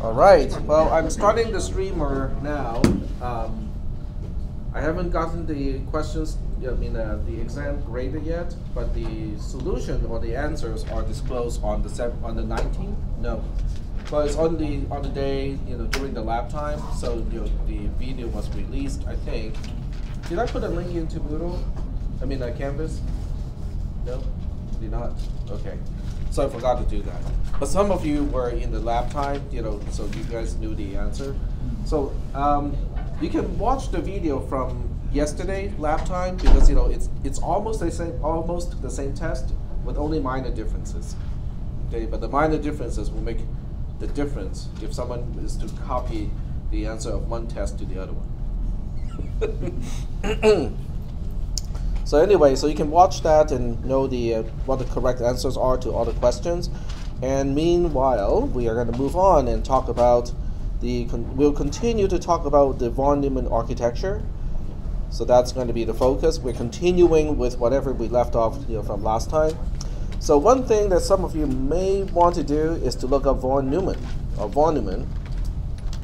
All right. Well, I'm starting the streamer now. Um, I haven't gotten the questions, I mean, uh, the exam graded yet, but the solution or the answers are disclosed on the on the 19th. No, but it's on the on the day, you know, during the lab time. So you know, the video was released. I think. Did I put a link into Moodle? I mean, uh, Canvas. No, did not. Okay. So I forgot to do that. But some of you were in the lab time, you know, so you guys knew the answer. So um, you can watch the video from yesterday lab time because you know it's it's almost the same almost the same test with only minor differences. Okay, but the minor differences will make the difference if someone is to copy the answer of one test to the other one. So anyway, so you can watch that and know the uh, what the correct answers are to all the questions. And meanwhile, we are going to move on and talk about the. Con- we'll continue to talk about the von Neumann architecture. So that's going to be the focus. We're continuing with whatever we left off you know, from last time. So one thing that some of you may want to do is to look up von Neumann or von Neumann.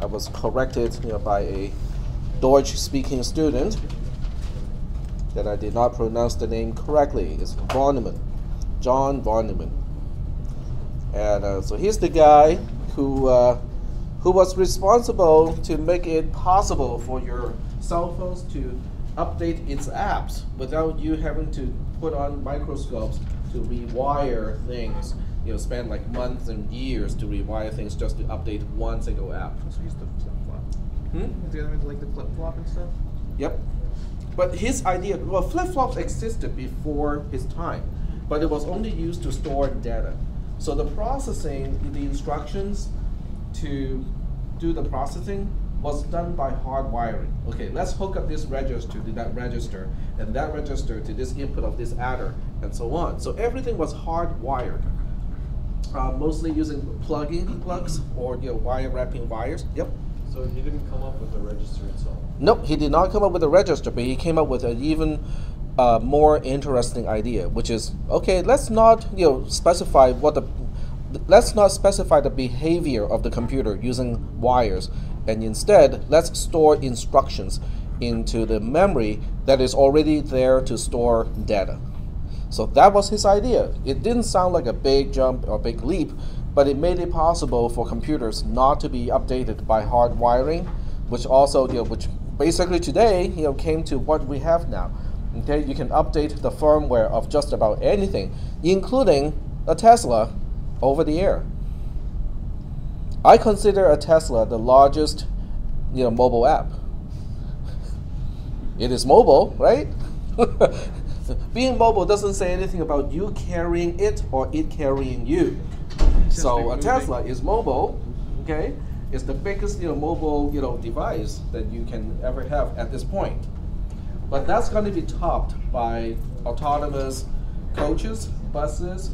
I was corrected you know, by a Deutsch-speaking student that I did not pronounce the name correctly. It's von Neumann, John von Neumann. And uh, so he's the guy who uh, who was responsible to make it possible for your cell phones to update its apps without you having to put on microscopes to rewire things. You know, spend like months and years to rewire things just to update one single app. So he's the flip flop. Hmm? The other ones like the flip flop and stuff. Yep. But his idea, well, flip flops existed before his time, but it was only used to store data. So the processing, the instructions to do the processing was done by hard wiring. Okay, let's hook up this register to that register, and that register to this input of this adder, and so on. So everything was hardwired. Uh, mostly using plug-in plugs or you know, wire wrapping wires. Yep. So he didn't come up with the register itself. Nope, he did not come up with a register, but he came up with an even uh, more interesting idea, which is okay. Let's not you know specify what the let's not specify the behavior of the computer using wires, and instead let's store instructions into the memory that is already there to store data. So that was his idea. It didn't sound like a big jump or big leap, but it made it possible for computers not to be updated by hard wiring, which also, you know, which basically today, you know, came to what we have now. Okay, you can update the firmware of just about anything, including a Tesla, over the air. I consider a Tesla the largest, you know, mobile app. It is mobile, right? Being mobile doesn't say anything about you carrying it or it carrying you. Just So a moving. Tesla is mobile, okay? It's the biggest you know mobile you know device that you can ever have at this point. But that's going to be topped by autonomous coaches, buses,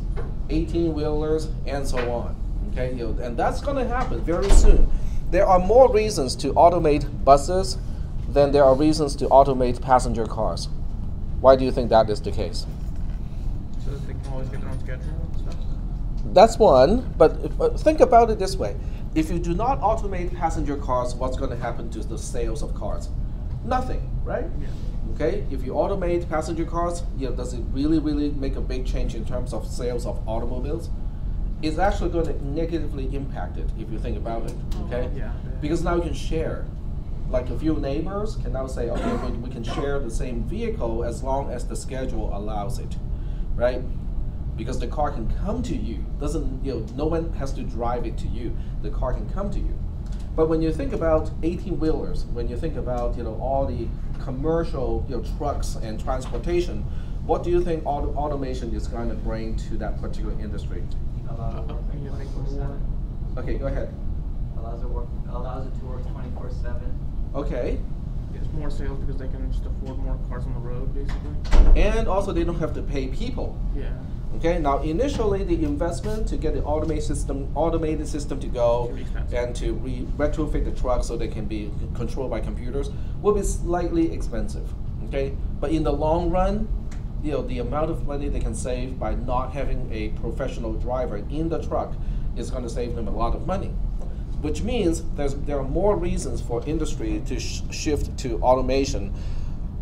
18 wheelers, and so on. Okay, you know, and that's going to happen very soon. There are more reasons to automate buses than there are reasons to automate passenger cars. Why do you think that is the case? So that they can always get their own schedule and stuff. That's one, but if- uh, think about it this way. If you do not automate passenger cars, what's going to happen to the sales of cars? Nothing, right? Yeah. Okay, if you automate passenger cars, you know, does it really, really make a big change in terms of sales of automobiles? It's actually going to negatively impact it if you think about it. Okay, Yeah. because now you can share. Like a few neighbors can now say, okay, we, we can share the same vehicle as long as the schedule allows it, right? Because the car can come to you. Doesn't you know? No one has to drive it to you. The car can come to you. But when you think about 18 wheelers, when you think about you know all the commercial you know trucks and transportation, what do you think auto- automation is going to bring to that particular industry? allows it to work Yeah, like like 24/7. Okay, go ahead. Allows it work allows it to work 24/7. Okay, It's more sales because they can just afford more cars on the road, basically. and also they don't have to pay people. Yeah. Okay, now initially the investment to get the automated system, automated system to go Can be expensive. and to re- retrofit the truck so they can be controlled by computers will be slightly expensive. Okay, but in the long run, you know the amount of money they can save by not having a professional driver in the truck is going to save them a lot of money. which means there's there are more reasons for industry to sh- shift to automation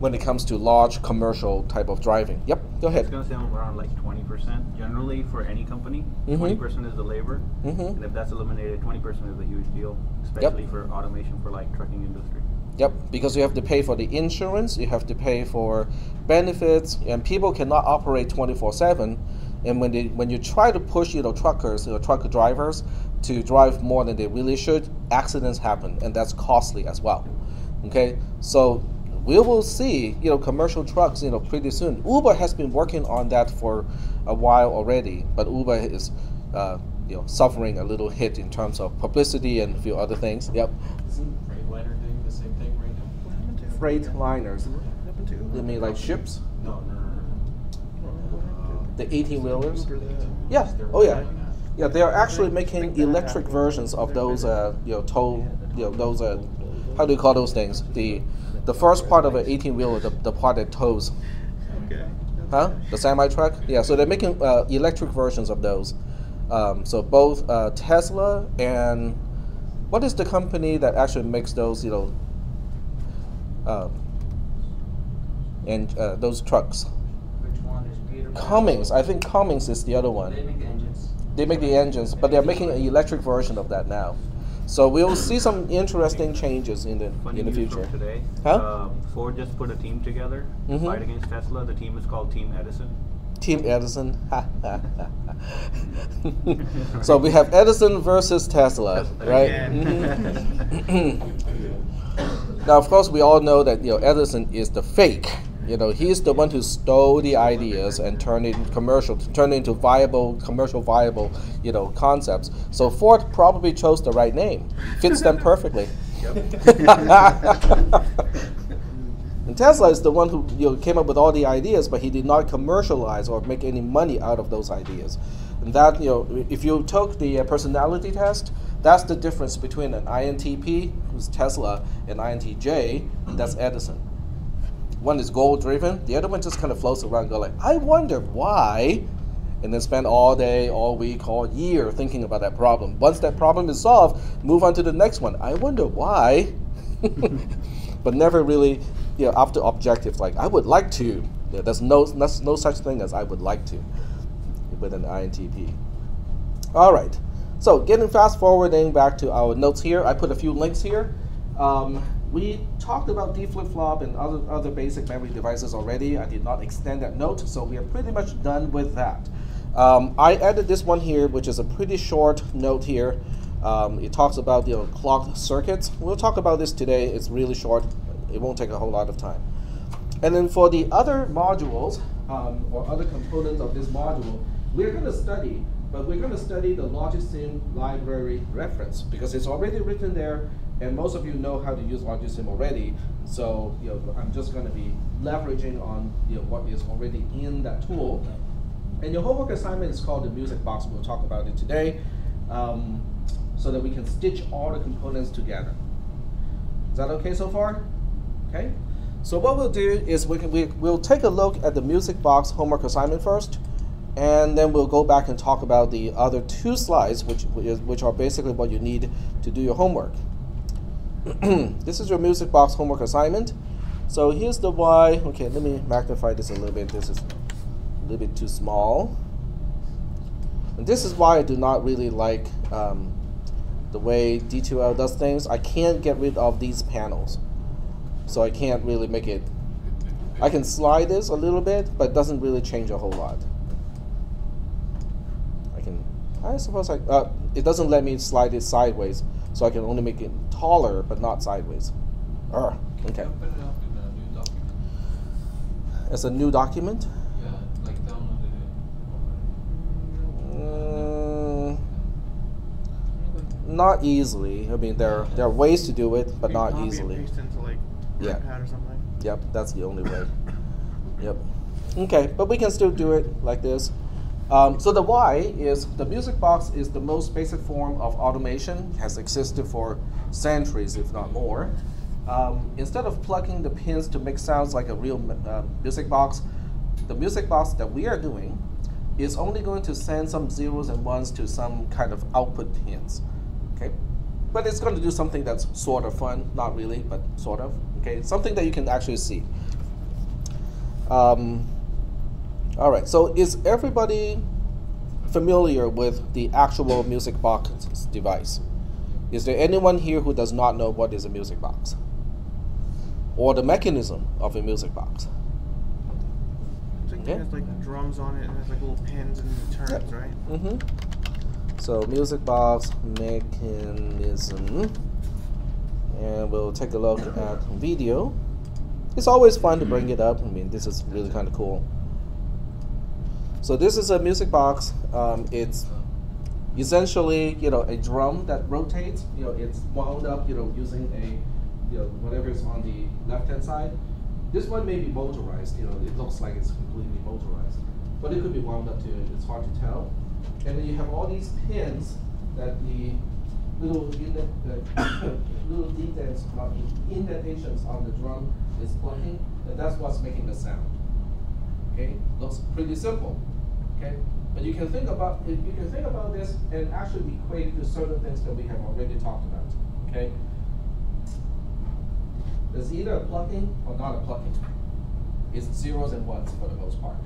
when it comes to large commercial type of driving. Yep, go ahead. It's going to sound around like 20%. Generally, for any company, Mhm. 20% is the labor. Mhm. And if that's eliminated, 20% is a huge deal, especially for automation for like trucking industry. Yep, because you have to pay for the insurance, you have to pay for benefits, and people cannot operate 24/7. And when they when you try to push you know truckers, you know, truck drivers to drive more than they really should, accidents happen, and that's costly as well. Okay, so we will see you know commercial trucks you know pretty soon. Uber has been working on that for a while already, but Uber is uh, you know suffering a little hit in terms of publicity and a few other things. Yep, Isn't Freightliner doing the same thing right now? What happened to freight liners. What happened to Uber? You mean like ships? No, The 18 wheelers? Yeah. Oh yeah. working on that. Yeah, they are actually making electric versions of those, uh, you know, tow, you know, those, uh, how do you call those things? The, the first part of an 18 wheeler, the, the part that tows, Okay. huh? The semi truck. Yeah, so they're making uh, electric versions of those. Um, so both uh, Tesla and what is the company that actually makes those, you know, uh, and uh, those trucks? Which one is Peter? Cummins. I think Cummins is the other one. They make the engines. They make the engines, but they're making an electric version of that now. So we'll see some interesting changes in the Funny in the future. today. Huh? Uh, Ford just put a team together to Mhm. fight against Tesla. The team is called Team Edison. Team Edison. so we have Edison versus Tesla, right? Mhm. now, of course, we all know that you know Edison is the fake. You know, he's the one who stole the ideas and turned it into commercial, turned it into viable, commercial viable, you know, concepts. So Ford probably chose the right name. Fits them perfectly. and Tesla is the one who you know, came up with all the ideas, but he did not commercialize or make any money out of those ideas. And that, you know, if you took the uh, personality test, that's the difference between an INTP, who's Tesla, and INTJ, and that's Edison. One is goal driven, the other one just kind of floats around, go like, I wonder why, and then spend all day, all week, all year thinking about that problem. Once that problem is solved, move on to the next one. I wonder why, but never really, you know, after objective like I would like to. There's no there's no such thing as I would like to with an INTP. All right. So getting fast forwarding back to our notes here, I put a few links here. Um, we talked about D flip flop and other other basic memory devices already. I did not extend that note, so we are pretty much done with that. Um, I added this one here, which is a pretty short note here. Um, it talks about you know clocked circuits. We'll talk about this today. It's really short. It won't take a whole lot of time. And then for the other modules um, or other components of this module, we're going to study, but we're going to study the Logisim library reference because it's already written there, and most of you know how to use Logisim already. So you know, I'm just going to be leveraging on you know, what is already in that tool. And your homework assignment is called the music box. We'll talk about it today, um, so that we can stitch all the components together. Is that okay so far? Okay. So what we'll do is we can, we, we'll take a look at the music box homework assignment first, and then we'll go back and talk about the other two slides, which which which are basically what you need to do your homework. this is your music box homework assignment. So here's the why. Okay, let me magnify this a little bit. This is a little bit too small. And this is why I do not really like um, the way D2L does things. I can't get rid of these panels so I can't really make it. I can slide this a little bit, but it doesn't really change a whole lot. I can, I suppose I, uh, it doesn't let me slide it sideways, so I can only make it taller, but not sideways. Ugh, okay. Open it up in a new document. As a new document, Yeah, like download it. mm, not easily. I mean, there there are ways to do it, but not easily. paste into like Yeah. Notepad or something. Yep, that's the only way. Yep. Okay, but we can still do it like this. Um, so the why is the music box is the most basic form of automation, has existed for centuries, if not more. Um, instead of plugging the pins to make sounds like a real uh, music box, the music box that we are doing is only going to send some zeros and ones to some kind of output pins. Okay, but it's going to do something that's sort of fun, not really, but sort of. Okay, something that you can actually see. Um, all right, so is everybody familiar with the actual music box device? Is there anyone here who does not know what is a music box? Or the mechanism of a music box? It's Yeah. it has like drums on it and it has like little pins and turns, right? Mm-hmm. So music box mechanism, and we'll take a look at video. It's always fun to bring it up. I mean, this is really kind of cool. So this is a music box. Um, it's essentially, you know, a drum that rotates. You know, it's wound up, you know, using a, you know, whatever is on the left-hand side. This one may be motorized. You know, it looks like it's completely motorized, but it could be wound up too. It's hard to tell. And then you have all these pins that the little uh, little indentations on the drum is plugging, and that's what's making the sound. Okay, looks pretty simple. Okay, but you can think about you can think about this and actually equate to certain things that we have already talked about. Okay, there's either a plucking or not a plucking. It's zeros and ones for the most part.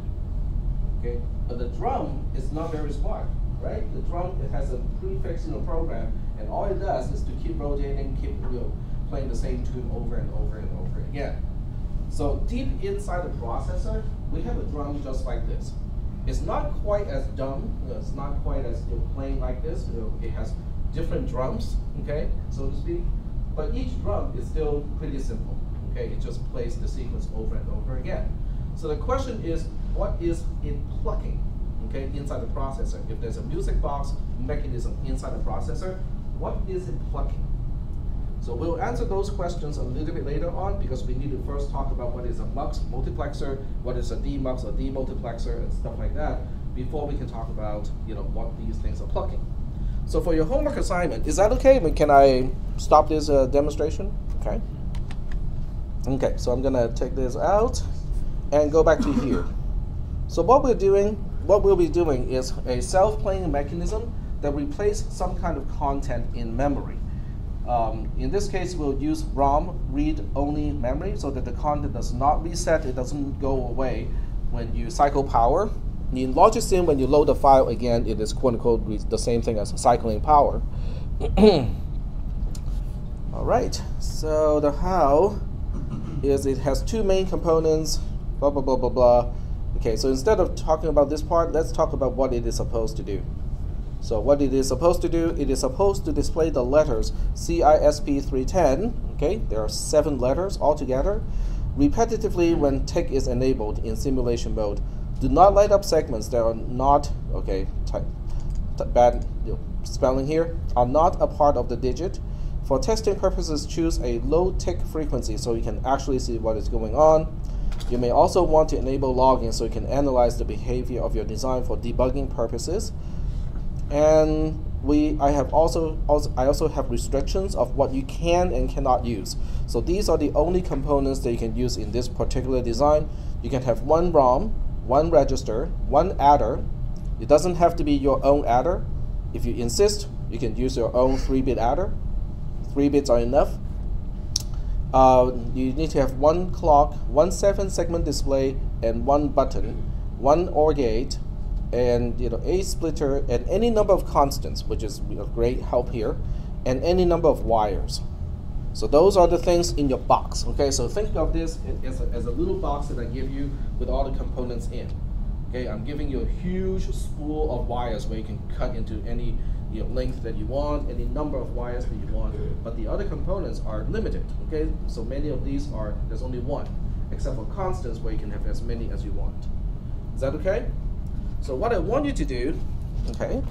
Okay, but the drum is not very smart, right? The drum it has a the program, and all it does is to keep rotating, keep you know, playing the same tune over and over and over again. So deep inside the processor, we have a drum just like this. It's not quite as dumb. Uh, it's not quite as you know, playing like this. It has different drums, okay, so to speak. But each drum is still pretty simple. Okay, it just plays the sequence over and over again. So the question is, what is it plucking? Okay, inside the processor. If there's a music box mechanism inside the processor, what is it plucking? So we'll answer those questions a little bit later on because we need to first talk about what is a mux multiplexer, what is a demux or demultiplexer, and stuff like that before we can talk about you know what these things are plucking. So for your homework assignment, is that okay? Can I stop this uh, demonstration? Okay. Okay, so I'm gonna take this out and go back to here. So what we're doing, what we'll be doing is a self-playing mechanism that replaces some kind of content in memory. Um, in this case, we'll use ROM read-only memory so that the content does not reset, it doesn't go away when you cycle power. In Logisim, when you load the file again, it is quote-unquote the same thing as cycling power. All right, so the how is it has two main components, blah, blah, blah, blah, blah. Okay, so instead of talking about this part, let's talk about what it is supposed to do. So what it is supposed to do, it is supposed to display the letters CISP310, okay, there are seven letters altogether, repetitively when tick is enabled in simulation mode. Do not light up segments that are not, okay, type, bad spelling here, are not a part of the digit. For testing purposes, choose a low tick frequency so you can actually see what is going on. You may also want to enable logging so you can analyze the behavior of your design for debugging purposes. And we, I have also, also, I also have restrictions of what you can and cannot use. So these are the only components that you can use in this particular design. You can have one ROM, one register, one adder. It doesn't have to be your own adder. If you insist, you can use your own 3-bit adder. 3 bits are enough. Uh, you need to have one clock, one seven segment display, and one button, one OR gate, and you know a splitter, and any number of constants, which is of great help here, and any number of wires. So those are the things in your box. Okay, so think of this as a, as a little box that I give you with all the components in. Okay, I'm giving you a huge spool of wires where you can cut into any you know, length that you want, any number of wires that you want, but the other components are limited. Okay, so many of these are there's only one, except for constants where you can have as many as you want. Is that okay? So what I want you to do, okay,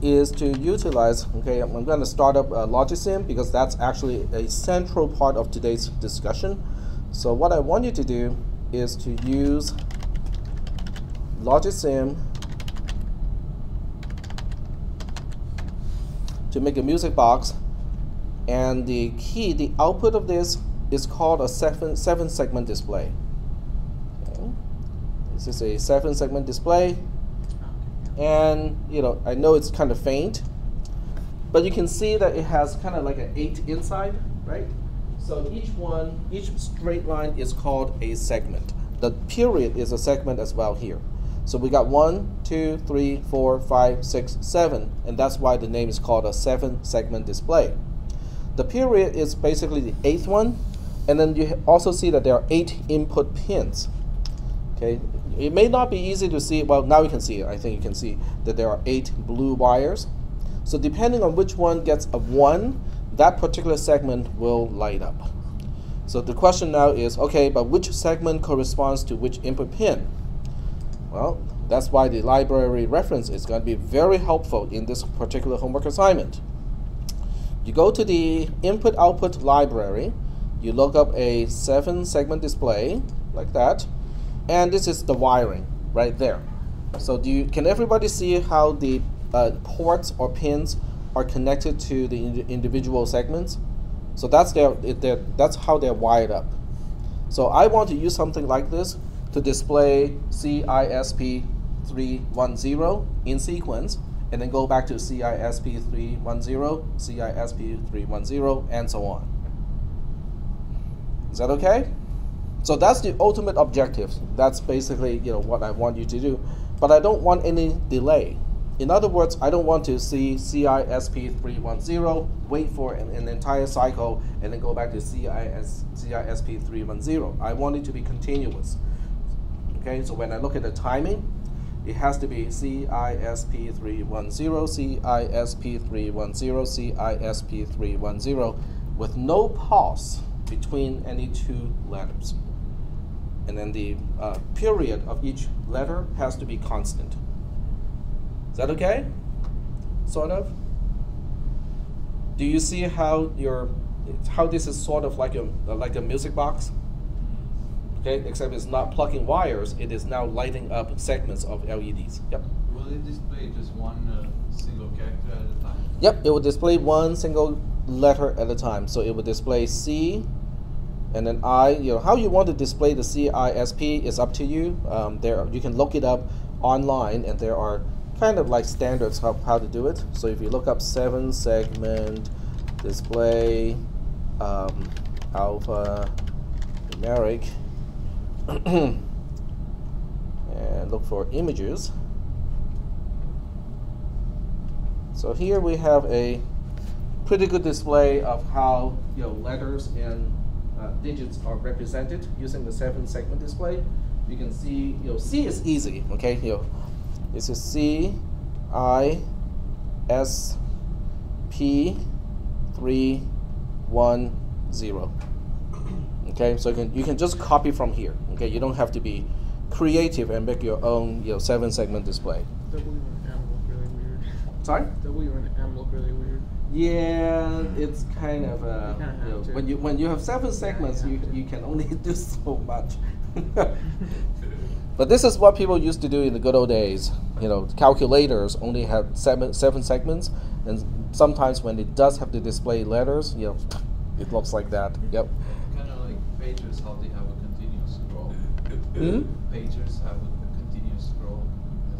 is to utilize, okay, I'm, going to start up uh, Logisim because that's actually a central part of today's discussion. So what I want you to do is to use Logisim to make a music box and the key, the output of this is called a seven, seven segment display. This is a seven segment display and you know I know it's kind of faint but you can see that it has kind of like an eight inside, right? So each one, each straight line is called a segment. The period is a segment as well here. So we got one, two, three, four, five, six, seven, and that's why the name is called a seven segment display. The period is basically the eighth one, and then you also see that there are eight input pins. Okay, it may not be easy to see. Well, now you can see. I think you can see that there are eight blue wires. So depending on which one gets a one, that particular segment will light up. So the question now is, okay, but which segment corresponds to which input pin? Well, that's why the library reference is going to be very helpful in this particular homework assignment. You go to the input output library, you look up a seven segment display like that, and this is the wiring right there. So do you, can everybody see how the uh, ports or pins are connected to the indi- individual segments? So that's their, their, that's how they're wired up. So I want to use something like this to display CISP 310 in sequence and then go back to CISP 310, CISP 310, and so on. Is that okay? So that's the ultimate objective. That's basically you know what I want you to do, but I don't want any delay. In other words, I don't want to see CISP 310, wait for an, an entire cycle, and then go back to CIS, CISP 310. I want it to be continuous. Okay, so when I look at the timing, it has to be CISP 310, CISP 310, CISP 310, with no pause between any two letters. And then the uh, period of each letter has to be constant. Is that okay? Sort of? Do you see how your how this is sort of like a like a music box? Okay, except it's not plugging wires, it is now lighting up segments of LEDs. Yep. Will it display just one uh, single character at a time? Yep, it will display one single letter at a time. So it will display C and then I. You know how you want to display the CISP is up to you. Um, there you can look it up online, and there are kind of like standards of how to do it. So if you look up seven segment display um, alpha numeric and look for images. So here we have a pretty good display of how you know letters and Uh, digits are represented using the seven segment display. You can see you know C is easy. Okay, you know this is C, I, S, P, three, one, zero. Okay, so you can you can just copy from here. Okay, you don't have to be creative and make your own you know seven segment display. W and M look really weird. Sorry. W and M look really weird. Yeah, it's kind of uh, You know, when you when you have seven segments, you have you can only do so much. but this is what people used to do in the good old days. You know, calculators only have seven seven segments, and sometimes when it does have to display letters, you know, it looks like that. Yep. Kind of like pagers, how they have a continuous scroll. Hmm? Pagers have a continuous scroll.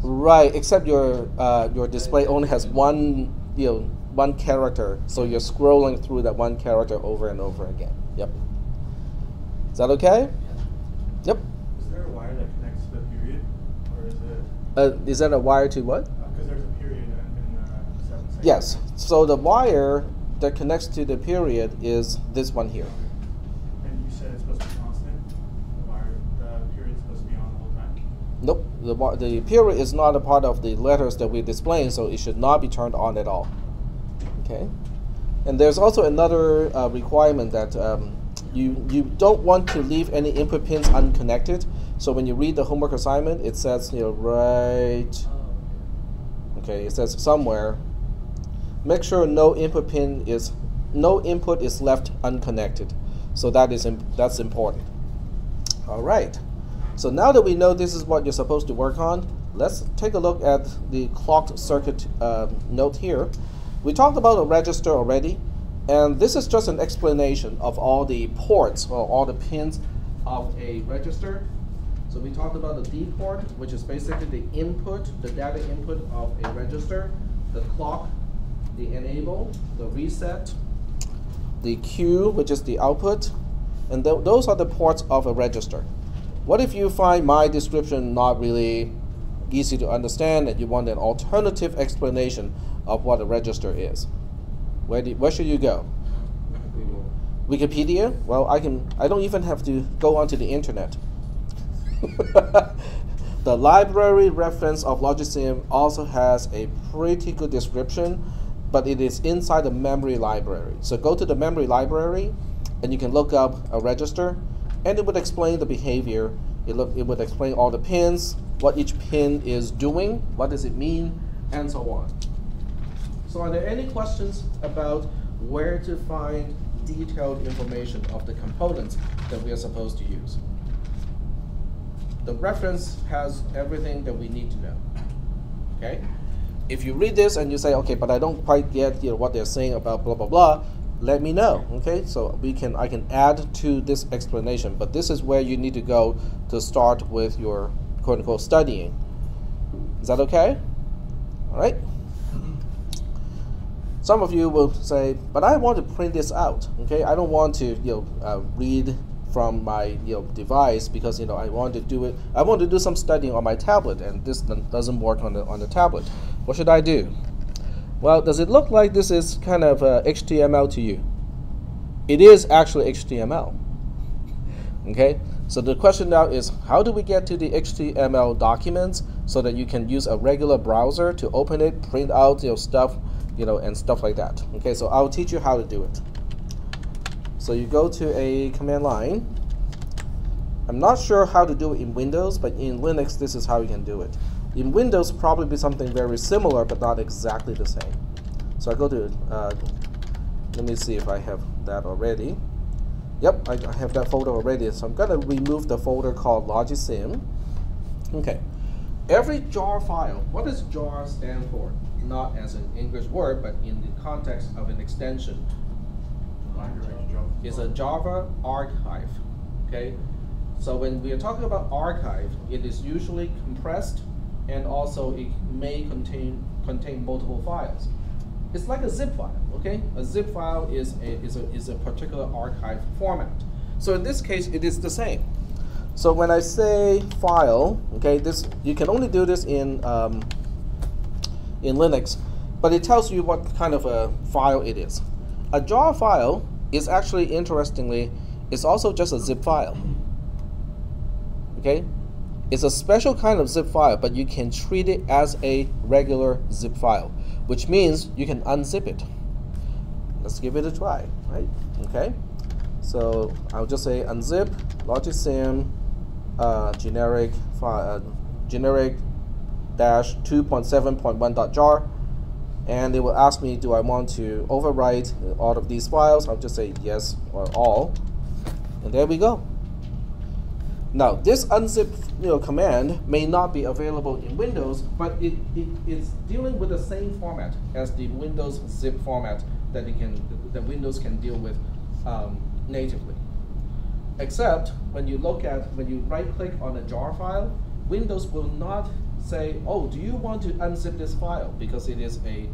Right, except your uh, your display only has one you know one character, so you're scrolling through that one character over and over again. Yep. Is that okay? Yep. Is there a wire that connects to the period, or is it? Uh, is that a wire to what? Because there's a period in, in uh, seven seconds. Yes. So the wire that connects to the period is this one here. And you said it's supposed to be constant. The wire, the period's supposed to be on the whole time. Nope. The the period is not a part of the letters that we're displaying, so it should not be turned on at all. Okay. And there's also another uh, requirement that um, you you don't want to leave any input pins unconnected. So when you read the homework assignment, it says you know right. Okay, it says somewhere. Make sure no input pin is no input is left unconnected. So that is im- that's important. All right. So now that we know this is what you're supposed to work on, let's take a look at the clocked circuit um, note here. We talked about a register already, and this is just an explanation of all the ports or all the pins of a register. So we talked about the D port, which is basically the input, the data input of a register, the clock the enable, the reset, the Q, which is the output, and th those are the ports of a register. What if you find my description not really easy to understand and you want an alternative explanation of what a register is? Where, do, where should you go? Wikipedia? Well, I can. I don't even have to go onto the internet. the library reference of Logisim also has a pretty good description, but it is inside the memory library. So go to the memory library, and you can look up a register, and it would explain the behavior. It, look, it would explain all the pins, what each pin is doing, what does it mean, and so on. So are there any questions about where to find detailed information of the components that we are supposed to use? The reference has everything that we need to know. Okay? If you read this and you say, okay, but I don't quite get you know, what they're saying about blah blah blah, let me know. Okay, so we can I can add to this explanation, but this is where you need to go to start with your quote unquote studying. Is that okay? All right. Some of you will say, but I want to print this out. Okay, I don't want to you know uh, read from my you know device because you know I want to do it. I want to do some studying on my tablet, and this doesn't work on the on the tablet. What should I do? Well, does it look like this is kind of uh, HTML to you? It is actually HTML. Okay, so the question now is how do we get to the HTML documents so that you can use a regular browser to open it, print out your stuff, you know, and stuff like that. Okay, so I'll teach you how to do it. So you go to a command line. I'm not sure how to do it in Windows, but in Linux, this is how you can do it. In Windows, probably be something very similar, but not exactly the same. So I go to, uh, let me see if I have that already. Yep, I, I have that folder already. So I'm gonna remove the folder called Logisim. Okay. Every jar file, what does jar stand for? Not as an English word, but in the context of an extension. It's a Java archive. Okay? So when we are talking about archive, it is usually compressed and also it may contain contain multiple files. It's like a zip file, okay? A zip file is a, is a, is a particular archive format. So in this case, it is the same. So when I say file, okay, this you can only do this in um, in Linux, but it tells you what kind of a file it is. A jar file is actually interestingly, it's also just a zip file. Okay, it's a special kind of zip file, but you can treat it as a regular zip file, which means you can unzip it. Let's give it a try, right? Okay, so I'll just say unzip logisim uh, generic file, uh, generic 2.7.1.jar and it will ask me do I want to overwrite all of these files? I'll just say yes or all. And there we go. Now this unzip you know, command may not be available in Windows but it, it, it's dealing with the same format as the Windows zip format that it can that Windows can deal with um, natively. Except when you look at when you right click on a jar file Windows will not say, oh, do you want to unzip this file? Because it is a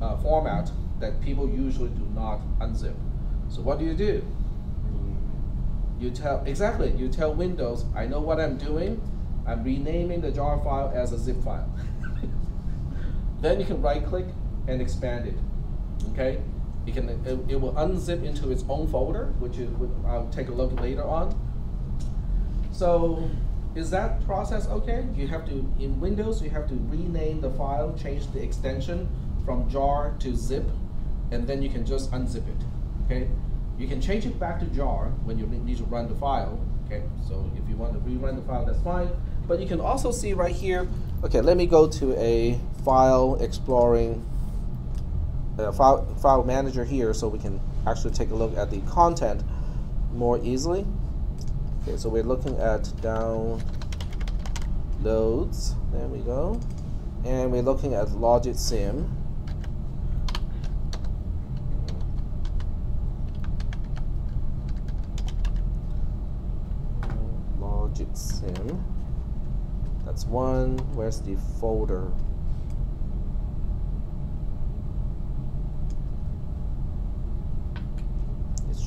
uh, format that people usually do not unzip. So what do you do? You tell, exactly, you tell Windows, I know what I'm doing. I'm renaming the jar file as a zip file. then you can right click and expand it, okay? You can, it, it will unzip into its own folder, which is, I'll take a look later on. So is that process okay? You have to, in Windows, you have to rename the file, change the extension from jar to zip, and then you can just unzip it, okay? You can change it back to jar when you need to run the file, okay? So if you want to rerun the file, that's fine. But you can also see right here, okay, let me go to a file exploring, uh, file, file manager here so we can actually take a look at the content more easily. Okay, so we're looking at downloads. There we go. And we're looking at Logisim. Logic Sim. That's one. Where's the folder?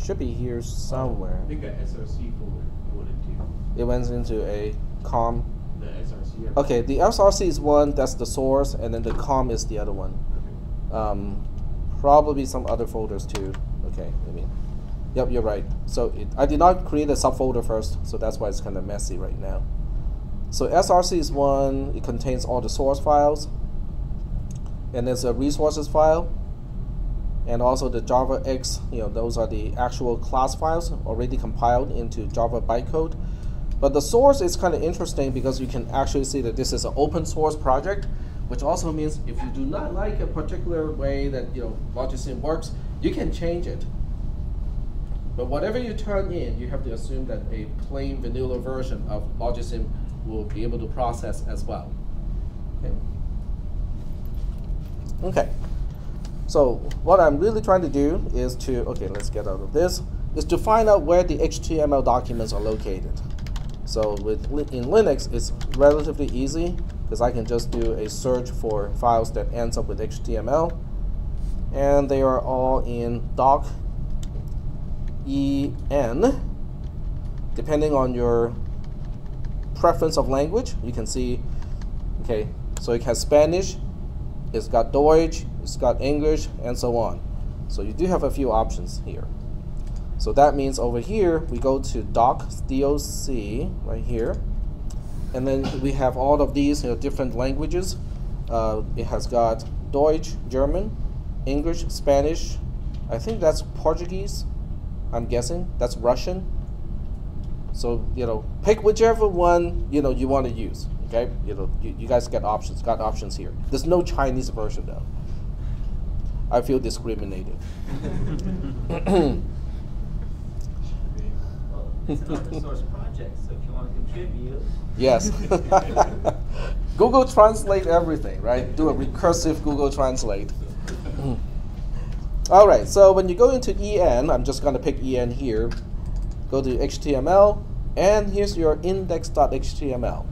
Should be here somewhere. I think a SRC folder I wanted to. It went into a COM. The SRC. Okay, the SRC is one, that's the source, and then the COM is the other one. Okay. Um, probably some other folders too. Okay, I mean, yep, you're right. So it, I did not create a subfolder first, so that's why it's kind of messy right now. So SRC is one. It contains all the source files, and there's a resources file, and also the Java X. You know, those are the actual class files already compiled into Java bytecode. But the source is kind of interesting because you can actually see that this is an open source project, which also means if you do not like a particular way that you know Logisim works, you can change it. But whatever you turn in, you have to assume that a plain vanilla version of Logisim will be able to process as well. Okay. Okay. So what I'm really trying to do is to okay, let's get out of this. Is to find out where the HTML documents are located. So with in Linux, it's relatively easy because I can just do a search for files that ends up with HTML, and they are all in doc en. Depending on your preference of language, you can see. Okay, so it has Spanish, it's got Deutsch, it's got English, and so on. So you do have a few options here. So that means over here we go to doc doc right here, and then we have all of these you know, different languages. Uh, it has got Deutsch, German, English, Spanish. I think that's Portuguese. I'm guessing that's Russian. So you know, pick whichever one you know you want to use. Okay, you know, you, you guys get options. Got options here. There's no Chinese version though. I feel discriminated. It's an open source project, so if you want to contribute. Yes. Google Translate everything, right? Do a recursive Google Translate. All right, so when you go into EN, I'm just going to pick EN here. Go to HTML, and here's your index.html.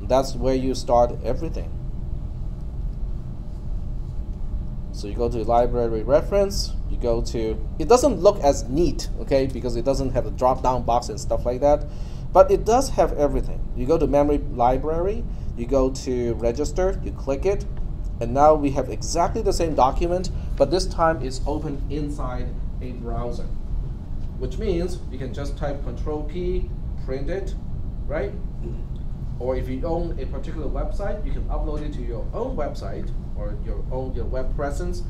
That's where you start everything. So you go to library reference, you go to, it doesn't look as neat, okay, because it doesn't have a drop down box and stuff like that, but it does have everything. You go to memory library, you go to register, you click it, and now we have exactly the same document, but this time it's open inside a browser, which means you can just type Control P, print it, right? Mm-hmm. Or if you own a particular website, you can upload it to your own website or your own your web presence.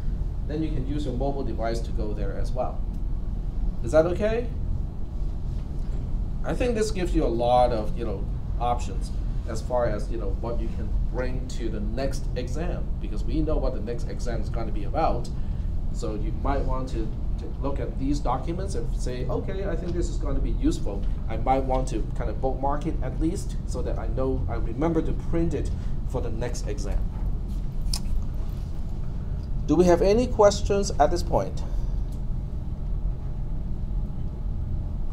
Then you can use your mobile device to go there as well. Is that okay? I think this gives you a lot of you know options as far as you know what you can bring to the next exam because we know what the next exam is going to be about. So you might want to, to look at these documents and say, okay, I think this is going to be useful. I might want to kind of bookmark it at least so that I know I remember to print it for the next exam. Do we have any questions at this point?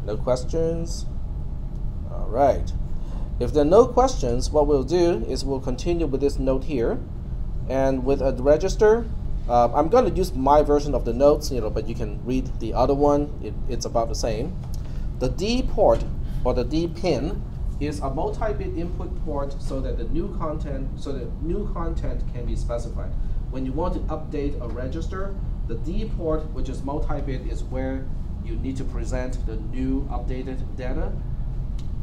No questions? All right. If there are no questions, what we'll do is we'll continue with this note here. And with a register, uh, I'm going to use my version of the notes, you know, but you can read the other one. It, it's about the same. The D port or the D pin is a multi-bit input port so that the new content, so that new content can be specified. When you want to update a register, the D port, which is multi-bit, is where you need to present the new updated data.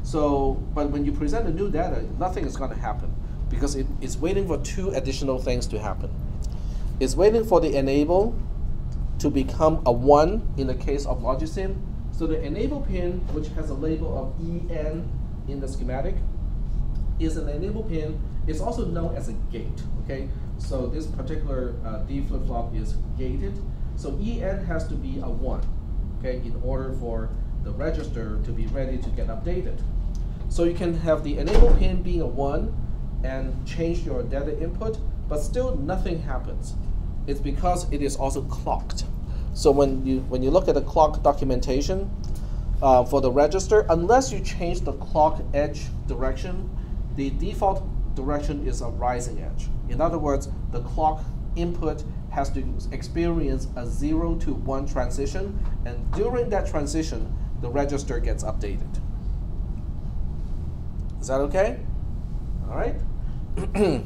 So, but when you present the new data, nothing is going to happen because it, it's waiting for two additional things to happen. It's waiting for the enable to become a one in the case of Logisim. So the enable pin, which has a label of EN in the schematic, is an enable pin. It's also known as a gate. Okay, so this particular uh, D flip flop is gated. So EN has to be a one. Okay, in order for the register to be ready to get updated. So you can have the enable pin being a one and change your data input, but still nothing happens. It's because it is also clocked. So when you when you look at the clock documentation uh, for the register, unless you change the clock edge direction, the default direction is a rising edge. In other words, the clock input has to experience a 0 to 1 transition, and during that transition, the register gets updated. Is that okay? All right. and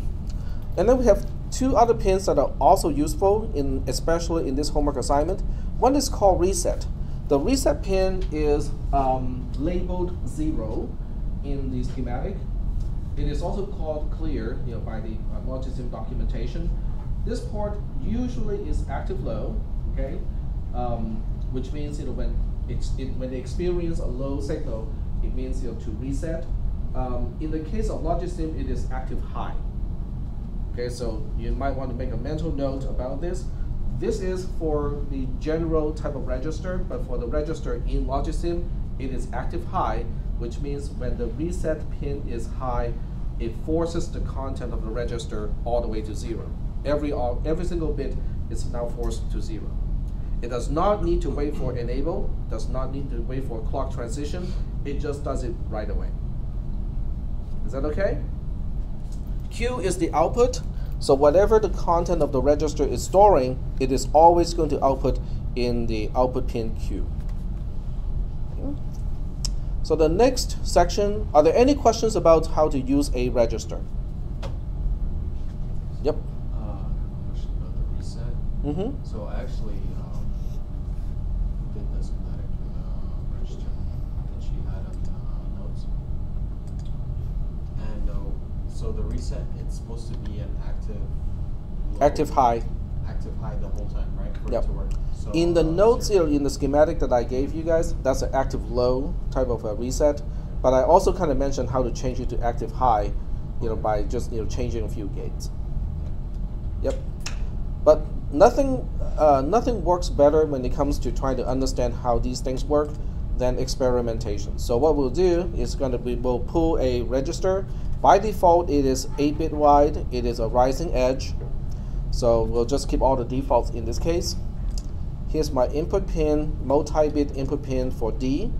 then we have two other pins that are also useful, in especially in this homework assignment. One is called reset. The reset pin is um, labeled zero in the schematic. It is also called clear, you know, by the uh, documentation. This port usually is active low, okay, um, which means you know when it's it, when they experience a low signal, it means you know to reset. Um, in the case of Logisim, it is active high. Okay, so you might want to make a mental note about this. This is for the general type of register, but for the register in Logisim, it is active high, which means when the reset pin is high, it forces the content of the register all the way to zero. Every, all, every single bit is now forced to zero. It does not need to wait for enable, does not need to wait for clock transition, it just does it right away. Is that okay? Q is the output, so whatever the content of the register is storing, it is always going to output in the output pin Q. So the next section, are there any questions about how to use a register? Yep. Uh, question about the reset. Mm-hmm. So I actually um, did the schematic for the register that she had on the uh, notes. And uh, so the reset, it's supposed to be an active. low- Active high. Active high the whole time, right? For Yep. it to work. In the notes here, in the schematic that I gave you guys, that's an active low type of a reset. But I also kind of mentioned how to change it to active high, you know, by just you know changing a few gates. Yep. But nothing, uh, nothing works better when it comes to trying to understand how these things work than experimentation. So what we'll do is going to be we'll pull a register. By default, it is 8-bit wide. It is a rising edge. So we'll just keep all the defaults in this case. Here's my input pin, multi-bit input pin for D.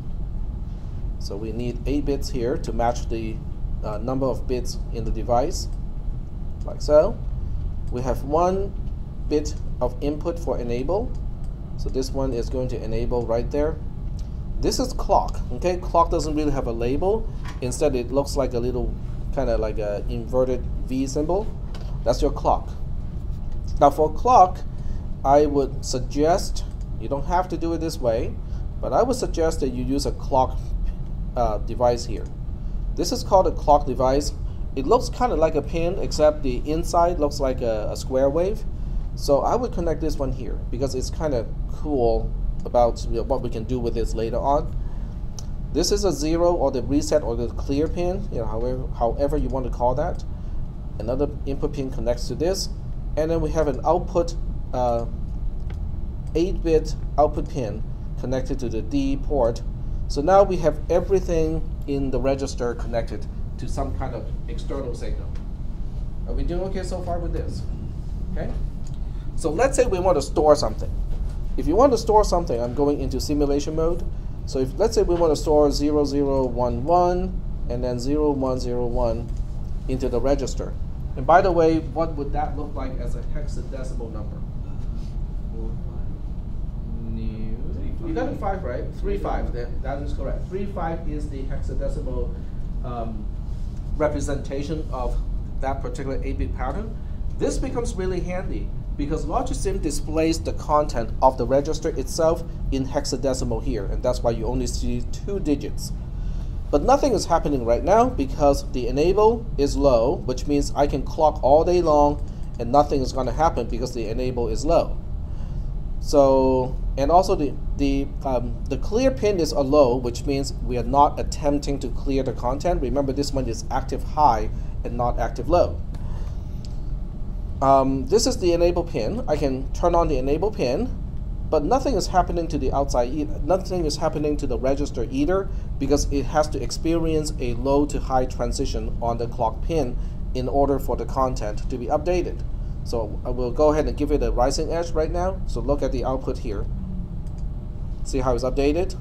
So we need 8 bits here to match the uh, number of bits in the device, like so. We have one bit of input for enable. So this one is going to enable right there. This is clock, okay? Clock doesn't really have a label. Instead, it looks like a little, kind of like a inverted V symbol. That's your clock. Now for clock, I would suggest, you don't have to do it this way, but I would suggest that you use a clock uh, device here. This is called a clock device. It looks kind of like a pin, except the inside looks like a, a square wave. So I would connect this one here because it's kind of cool about you know, what we can do with this later on. This is a zero or the reset or the clear pin, you know, however, however you want to call that. Another input pin connects to this, and then we have an output uh, 8-bit output pin connected to the D port. So now we have everything in the register connected to some kind of external signal. Are we doing okay so far with this? Okay. So let's say we want to store something. If you want to store something, I'm going into simulation mode. So if let's say we want to store 0011 and then 0101 into the register. And by the way, what would that look like as a hexadecimal number? You got a five, right? Three five. That, that is correct. Three five is the hexadecimal um, representation of that particular 8-bit pattern. This becomes really handy because Logisim displays the content of the register itself in hexadecimal here, and that's why you only see two digits. But nothing is happening right now because the enable is low, which means I can clock all day long and nothing is going to happen because the enable is low. So, and also the, the, um, the clear pin is a low, which means we are not attempting to clear the content. Remember this one is active high and not active low. Um, this is the enable pin. I can turn on the enable pin, but nothing is happening to the outside, e nothing is happening to the register either because it has to experience a low to high transition on the clock pin in order for the content to be updated. So I will go ahead and give it a rising edge right now. So look at the output here. See how it's updated?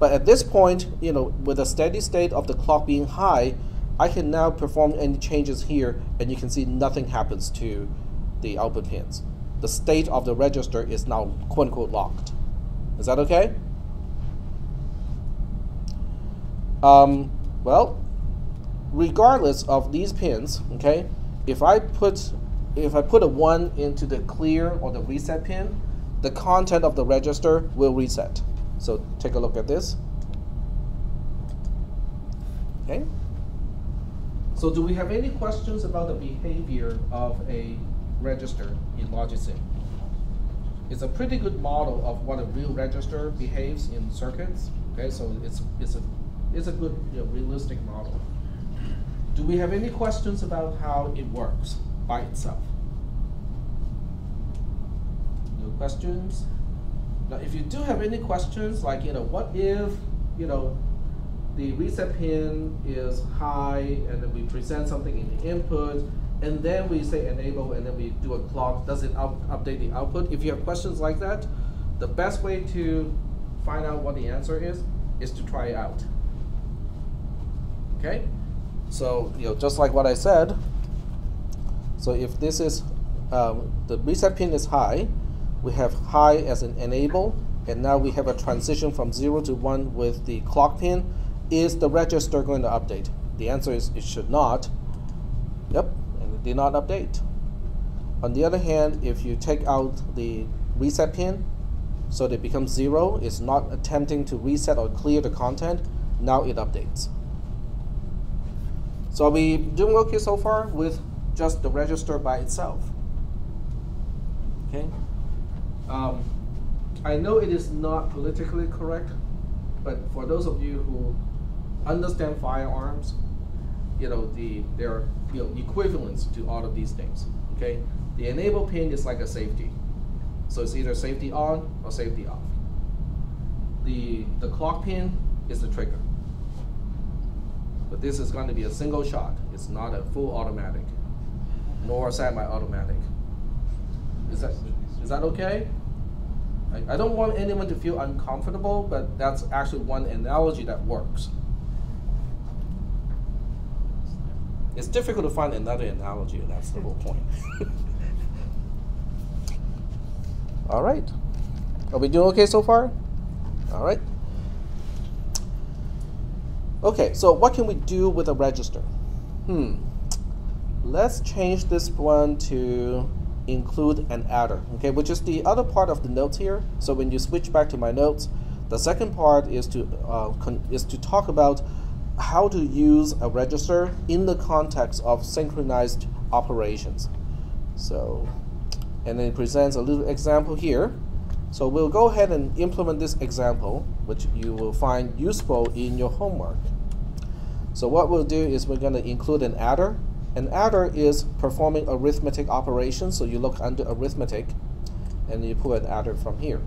But at this point, you know, with a steady state of the clock being high, I can now perform any changes here and you can see nothing happens to the output pins. The state of the register is now quote unquote locked. Is that okay? Um, well, regardless of these pins, okay, if I put if I put a one into the clear or the reset pin, the content of the register will reset. So take a look at this. Okay. So do we have any questions about the behavior of a register in Logisim? It's a pretty good model of what a real register behaves in circuits. Okay, so it's it's a it's a good you know, realistic model. Do we have any questions about how it works by itself? No questions? Now, if you do have any questions, like, you know, what if, you know, the reset pin is high and then we present something in the input and then we say enable and then we do a clock, does it up update the output? If you have questions like that, the best way to find out what the answer is, is to try it out. Okay? So, you know, just like what I said, so if this is, um, the reset pin is high, we have high as an enable, and now we have a transition from 0 to 1 with the clock pin. Is the register going to update? The answer is it should not. Yep, and it did not update. On the other hand, if you take out the reset pin, so it becomes 0, it's not attempting to reset or clear the content, now it updates. So are we doing okay so far with just the register by itself? Okay. Um, I know it is not politically correct, but for those of you who understand firearms, you know the there are you know, equivalents to all of these things. Okay, the enable pin is like a safety, so it's either safety on or safety off. The the clock pin is the trigger, but this is going to be a single shot. It's not a full automatic, nor semi-automatic. Is that is that okay? I, I don't want anyone to feel uncomfortable, but that's actually one analogy that works. It's difficult to find another analogy, and that's the whole point. All right. Are we doing okay so far? All right. Okay, so what can we do with a register? Hmm. Let's change this one to include an adder, okay, which is the other part of the notes here. So when you switch back to my notes, the second part is to uh, is to talk about how to use a register in the context of synchronized operations. So, and then it presents a little example here. So we'll go ahead and implement this example, which you will find useful in your homework. So what we'll do is we're going to include an adder. An adder is performing arithmetic operations, so you look under arithmetic, and you pull an adder from here.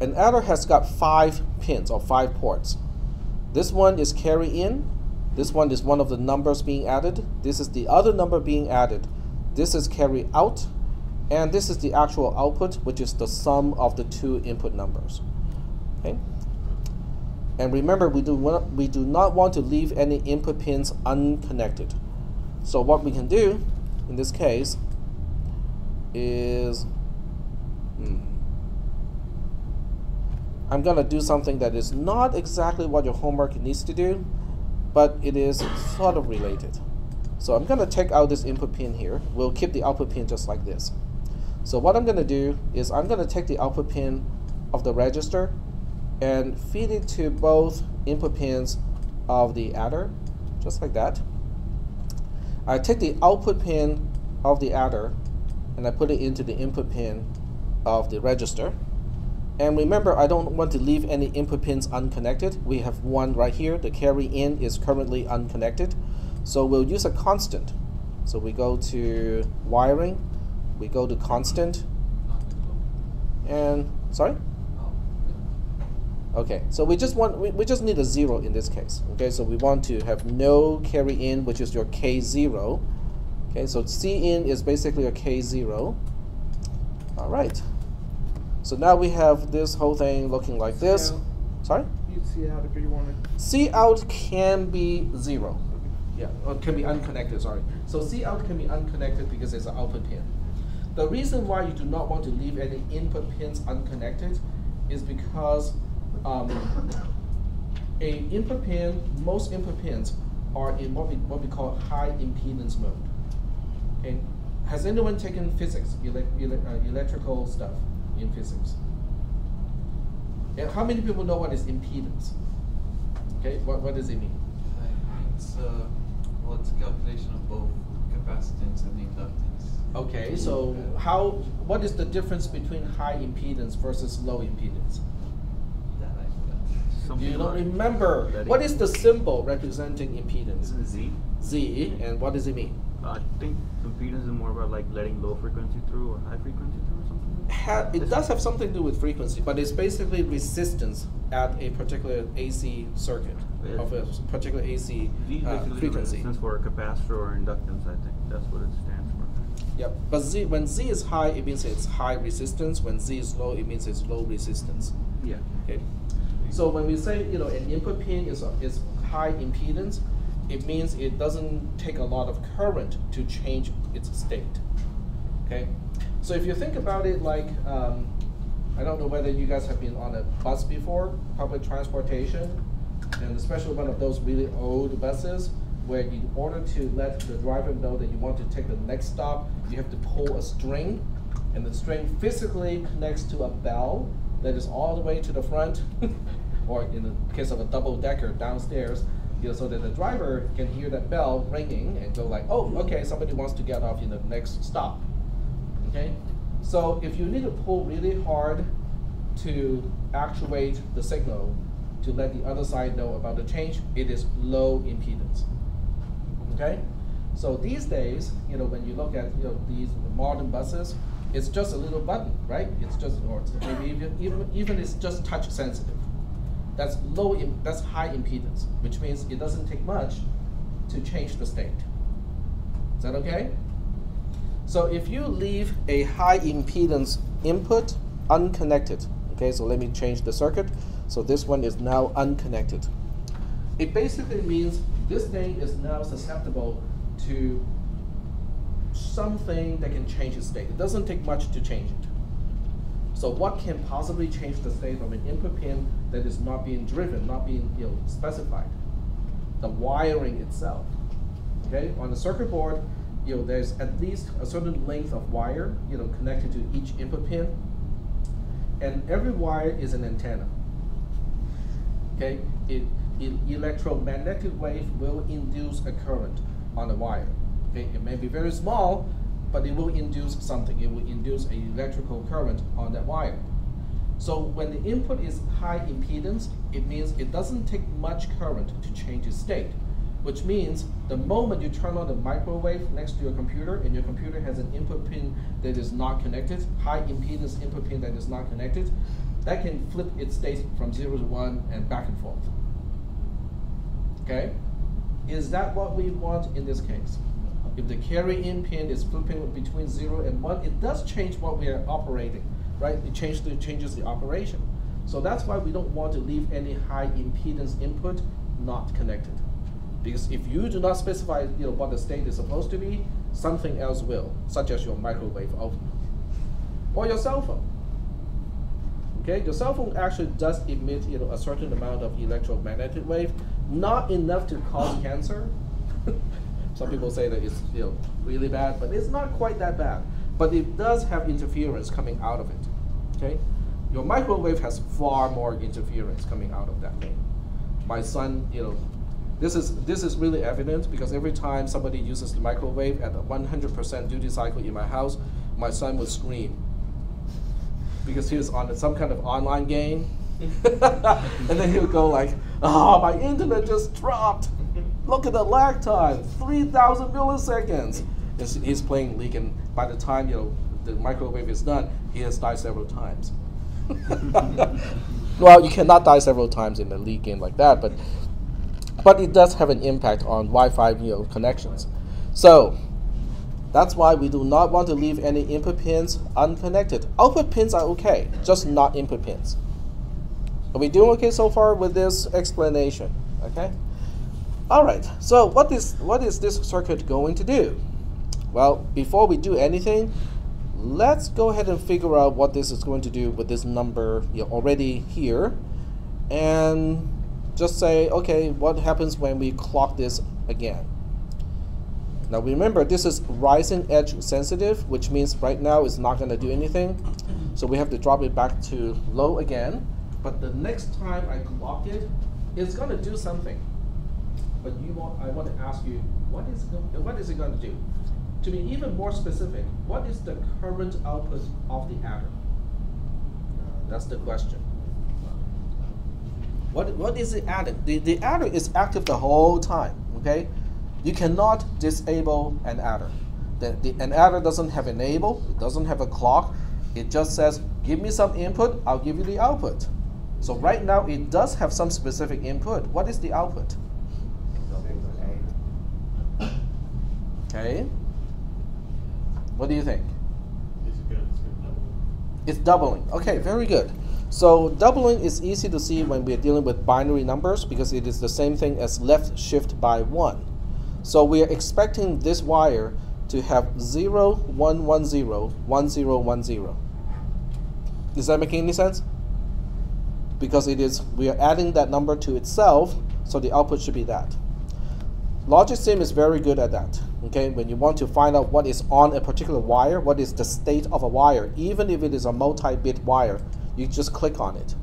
An adder has got five pins or five ports. This one is carry in. This one is one of the numbers being added. This is the other number being added. This is carry out. And this is the actual output, which is the sum of the two input numbers. Okay. And remember, we do, we do not want to leave any input pins unconnected. So what we can do in this case is hmm, I'm going to do something that is not exactly what your homework needs to do, but it is sort of related. So I'm going to take out this input pin here. We'll keep the output pin just like this. So what I'm going to do is I'm going to take the output pin of the register and feed it to both input pins of the adder, just like that. I take the output pin of the adder and I put it into the input pin of the register. And remember, I don't want to leave any input pins unconnected. We have one right here. The carry in is currently unconnected. So we'll use a constant. So we go to wiring, we go to constant, and, sorry? Okay, so we just want, we, we just need a zero in this case. Okay, so we want to have no carry in, which is your K0. Okay, so C in is basically a K0. All right. So now we have this whole thing looking like this. Yeah. Sorry? See out if you wanted. C out can be zero. Yeah, or can be unconnected, sorry. So C out can be unconnected because it's an output pin. The reason why you do not want to leave any input pins unconnected is because um, a input pin, most input pins are in what we, what we call high impedance mode. Okay, has anyone taken physics, ele- ele- uh, electrical stuff in physics? And how many people know what is impedance? Okay, what, what does it mean? It's, uh, well, it's a calculation of both capacitance and inductance. Okay, so how, what is the difference between high impedance versus low impedance? That I forgot. Something You don't like remember. What is- the symbol representing impedance? Z? Z, and what does it mean? I think impedance is more about like letting low frequency through or high frequency through or something. Ha- it does have something to do with frequency, but it's basically resistance at a particular AC circuit Yeah. of a particular AC uh, frequency. resistance for a capacitor or inductance. I think that's what it stands for. Yep. But Z, when Z is high, it means it's high resistance. When Z is low, it means it's low resistance. Yeah. Okay. So when we say you know an input pin is is high impedance, it means it doesn't take a lot of current to change its state. Okay. So if you think about it like um, I don't know whether you guys have been on a bus before, public transportation, and especially one of those really old buses where in order to let the driver know that you want to take the next stop, you have to pull a string, and the string physically connects to a bell that is all the way to the front, or in the case of a double decker downstairs, you know, so that the driver can hear that bell ringing and go like, oh, okay, somebody wants to get off in the next stop. Okay? So if you need to pull really hard to actuate the signal to let the other side know about the change, it is low impedance. Okay? So these days, you know, when you look at you know these modern buses, it's just a little button, right? It's just or maybe even even, even it's just touch sensitive. That's low that's high impedance, which means it doesn't take much to change the state. Is that okay? So if you leave a high impedance input unconnected, okay, so let me change the circuit. So this one is now unconnected. It basically means this thing is now susceptible to something that can change its state. It doesn't take much to change it. So what can possibly change the state of an input pin that is not being driven, not being you know, specified? The wiring itself. Okay, on the circuit board, you know, there's at least a certain length of wire, you know, connected to each input pin, and every wire is an antenna. Okay, it, it electromagnetic wave will induce a current on the wire. Okay, it may be very small, but it will induce something. It will induce an electrical current on that wire. So when the input is high impedance, it means it doesn't take much current to change its state, which means the moment you turn on the microwave next to your computer and your computer has an input pin that is not connected, high impedance input pin that is not connected, that can flip its state from zero to one and back and forth. Okay? Is that what we want in this case? If the carry-in pin is flipping between zero and one, it does change what we are operating, right? It changes the, changes the operation. So that's why we don't want to leave any high impedance input not connected. Because if you do not specify you know, what the state is supposed to be, something else will, such as your microwave oven. Or your cell phone. Okay, your cell phone actually does emit you know, a certain amount of electromagnetic wave, not enough to cause cancer. Some people say that it's you know, really bad, but it's not quite that bad. But it does have interference coming out of it. Okay, your microwave has far more interference coming out of that thing. My son, you know, this is this is really evident because every time somebody uses the microwave at a 100% duty cycle in my house, my son would scream because he was on some kind of online game, and then he would go like, "Oh, my internet just dropped. Look at the lag time, 3,000 milliseconds." He's, he's playing League, and by the time you know the microwave is done, he has died several times. well, you cannot die several times in a League game like that, but but it does have an impact on Wi-Fi you know, connections. So that's why we do not want to leave any input pins unconnected. Output pins are okay, just not input pins. Are we doing okay so far with this explanation? Okay. All right. So what is what is this circuit going to do? Well, before we do anything, let's go ahead and figure out what this is going to do with this number already here, and just say, okay, what happens when we clock this again? Now remember, this is rising edge sensitive, which means right now it's not going to do anything. So we have to drop it back to low again. But the next time I clock it, it's going to do something. But you want, I want to ask you, what is, what is it going to do? To be even more specific, what is the current output of the adder? That's the question. What, what is the adding? The, the adder is active the whole time, okay? You cannot disable an adder. The, the, an adder doesn't have enable, it doesn't have a clock. It just says, give me some input, I'll give you the output. So right now it does have some specific input. What is the output? Okay. What do you think? It's good, it's good. It's doubling. Okay, very good. So doubling is easy to see when we're dealing with binary numbers because it is the same thing as left shift by 1. So we are expecting this wire to have 0, 1, 1, 0, 1, 0, 1, 0. Is that making any sense? Because it is, we are adding that number to itself, so the output should be that. Logisim is very good at that. Okay, when you want to find out what is on a particular wire, what is the state of a wire, even if it is a multi-bit wire, you just click on it.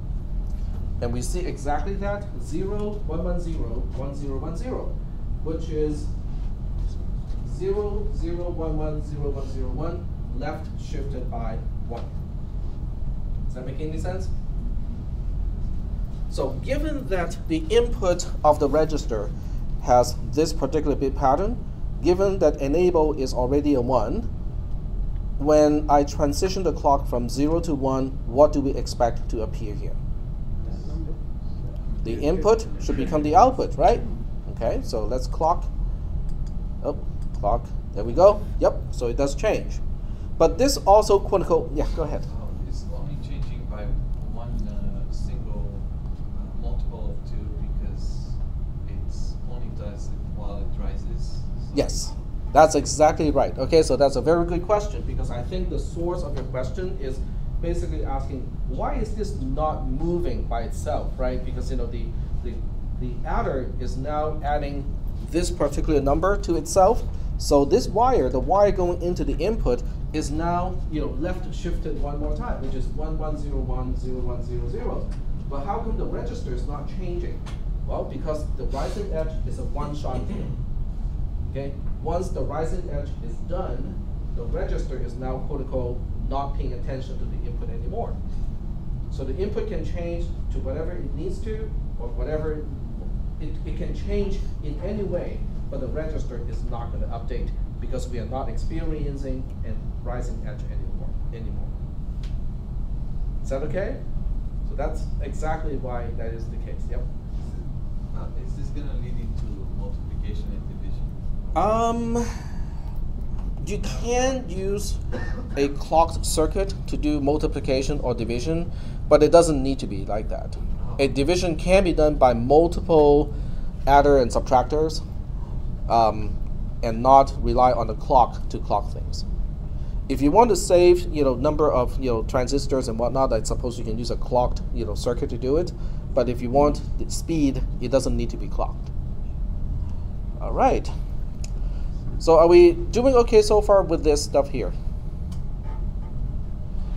And we see exactly that 0, 1, 1, 0, 1, 0, 1, 0, which is 0, 0, 1, 1, 0, 1, 0, 1, left shifted by 1. Does that make any sense? So given that the input of the register has this particular bit pattern, given that enable is already a 1, when I transition the clock from 0 to 1, what do we expect to appear here? The input should become the output, right? Okay, so let's clock. Oh, clock. There we go. Yep, so it does change. But this also, quote unquote, yeah, go ahead. Uh, It's only changing by one uh, single uh, multiple of two because it's only does it while it rises. Yes, that's exactly right. Okay, so that's a very good question because I think the source of your question is basically asking why is this not moving by itself, right? Because you know the the the adder is now adding this particular number to itself. So this wire, the wire going into the input, is now you know left shifted one more time, which is one one zero one zero one zero zero. But how come the register is not changing? Well, because the rising edge is a one-shot deal. Okay, once the rising edge is done, the register is now quote unquote not paying attention to the input anymore. So the input can change to whatever it needs to, or whatever it, it can change in any way, but the register is not going to update because we are not experiencing a rising edge anymore. Anymore. Is that okay? So that's exactly why that is the case. Yep. Uh, is this gonna lead into multiplication? Um, you can use a clocked circuit to do multiplication or division, but it doesn't need to be like that. A division can be done by multiple adder and subtractors, um, and not rely on the clock to clock things. If you want to save, you know, number of you know transistors and whatnot, I suppose you can use a clocked you know circuit to do it. But if you want the speed, it doesn't need to be clocked. All right. So are we doing okay so far with this stuff here?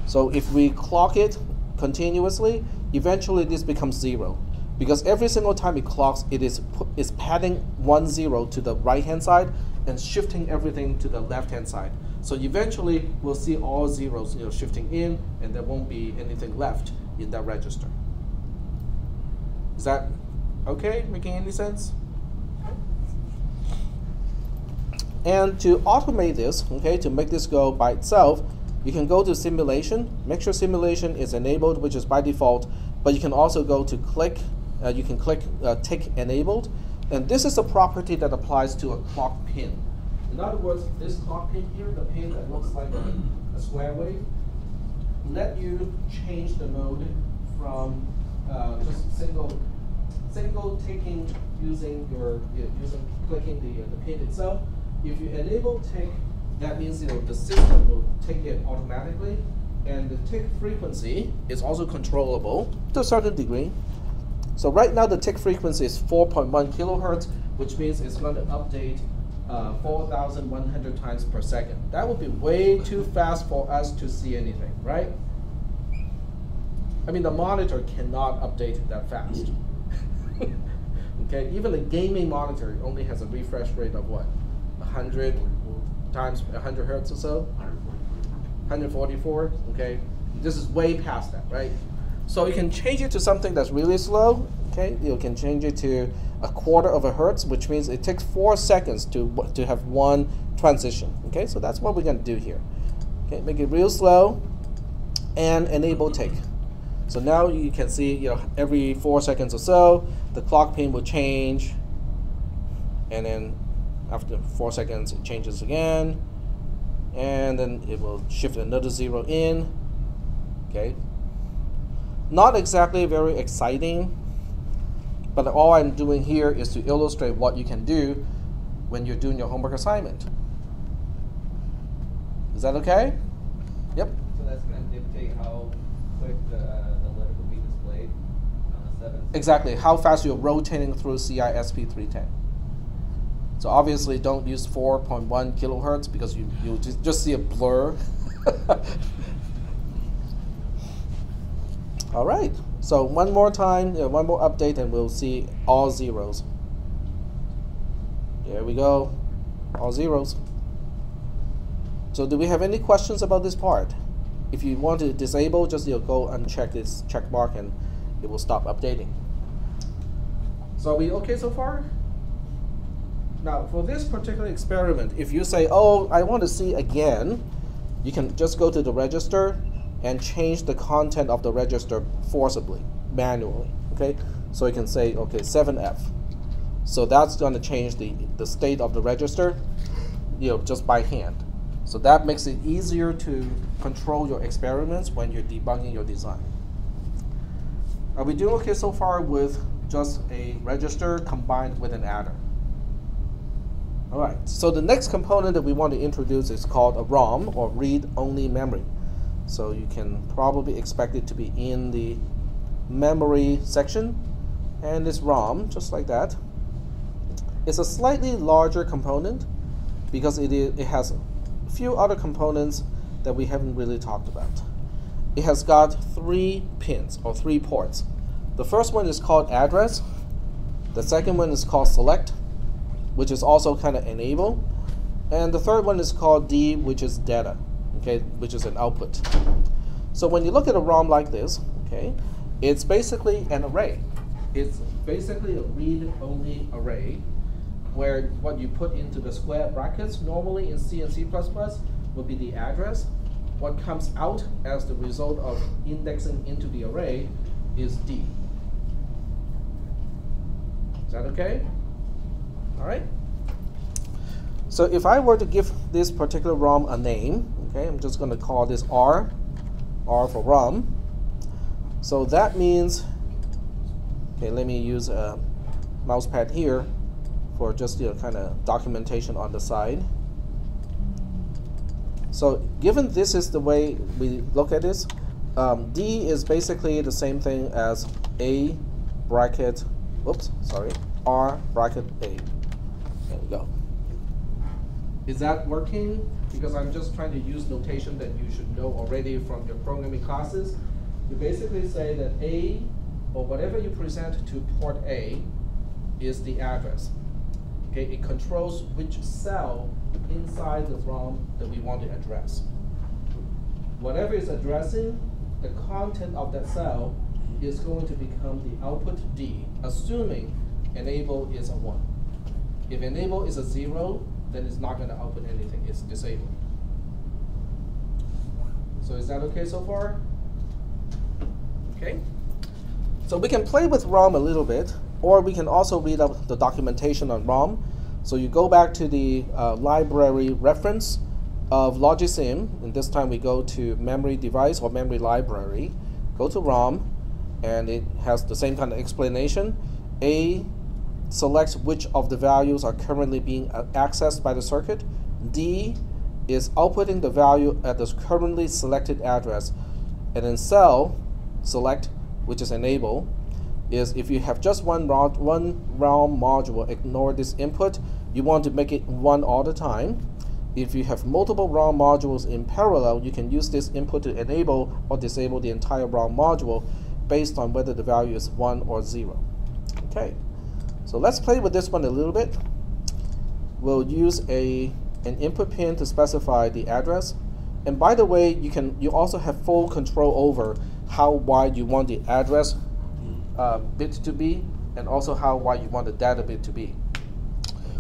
So if we clock it continuously, eventually this becomes zero. Because every single time it clocks, it is is padding one zero to the right hand side and shifting everything to the left hand side. So eventually we'll see all zeros you know, shifting in and there won't be anything left in that register. Is that okay? Making any sense? And to automate this, okay, to make this go by itself, you can go to simulation. Make sure simulation is enabled, which is by default. But you can also go to click. Uh, you can click uh, tick enabled, and this is a property that applies to a clock pin. In other words, this clock pin here, the pin that looks like a, square wave, let you change the mode from uh, just single single taking using your using clicking the uh, the pin itself. If you enable tick, that means you know the system will take it automatically, and the tick frequency is also controllable to a certain degree. So right now the tick frequency is 4.1 kilohertz, which means it's going to update uh, 4,100 times per second. That would be way too fast for us to see anything, right? I mean, the monitor cannot update that fast. okay, even a gaming monitor only has a refresh rate of what? 100 times 100 hertz or so? 144, okay? This is way past that, right? So you can change it to something that's really slow, okay? You can change it to a quarter of a hertz, which means it takes four seconds to, to have one transition, okay? So that's what we're gonna do here. Okay, make it real slow and enable tick. So now you can see, you know, every four seconds or so, the clock pin will change, and then after four seconds, it changes again, and then it will shift another zero in. Okay. Not exactly very exciting, but all I'm doing here is to illustrate what you can do when you're doing your homework assignment. Is that okay? Yep. So that's gonna dictate how quick the, the letter will be displayed on the seven. Exactly, how fast you're rotating through CISP 310. So obviously don't use 4.1 kilohertz because you, you just, see a blur. all right, so one more time, one more update and we'll see all zeros. There we go, all zeros. So do we have any questions about this part? If you want to disable, just you know, go uncheck this check mark and it will stop updating. So are we okay so far? Now, for this particular experiment, if you say, oh, I want to see again, you can just go to the register and change the content of the register forcibly, manually, okay? So you can say, okay, 7F. So that's going to change the, the state of the register, you know, just by hand. So that makes it easier to control your experiments when you're debugging your design. Are we doing okay so far with just a register combined with an adder? All right, so the next component that we want to introduce is called a ROM or read-only memory. So you can probably expect it to be in the memory section. And this ROM, just like that, is a slightly larger component because it, is, it has a few other components that we haven't really talked about. It has got three pins or three ports. The first one is called address. The second one is called select, which is also kind of enable. And the third one is called D, which is data, okay, which is an output. So when you look at a ROM like this, okay, it's basically an array. It's basically a read-only array where what you put into the square brackets normally in C and C++ would be the address. What comes out as the result of indexing into the array is D. Is that okay? All right. So if I were to give this particular ROM a name, okay, I'm just going to call this R, R for ROM. So that means, okay, let me use a mouse pad here for just you know, kind of documentation on the side. So given this is the way we look at this, um, D is basically the same thing as A bracket, whoops, sorry, R bracket A. Is that working? Because I'm just trying to use notation that you should know already from your programming classes. You basically say that A, or whatever you present to port A, is the address. Okay, it controls which cell inside the ROM that we want to address. Whatever is addressing, the content of that cell is going to become the output D, assuming enable is a 1. If enable is a 0, then it's not going to output anything, it's disabled. So is that okay so far? Okay. So we can play with ROM a little bit, or we can also read up the documentation on ROM. So you go back to the uh, library reference of Logisim, and this time we go to memory device or memory library, go to ROM, and it has the same kind of explanation. A selects which of the values are currently being accessed by the circuit. D is outputting the value at the currently selected address. And then cell select, which is enable, is if you have just one ROM, one ROM module, ignore this input. You want to make it one all the time. If you have multiple ROM modules in parallel, you can use this input to enable or disable the entire ROM module based on whether the value is 1 or 0. Okay, so let's play with this one a little bit. We'll use a an input pin to specify the address. And by the way, you can you also have full control over how wide you want the address uh, bit to be, and also how wide you want the data bit to be.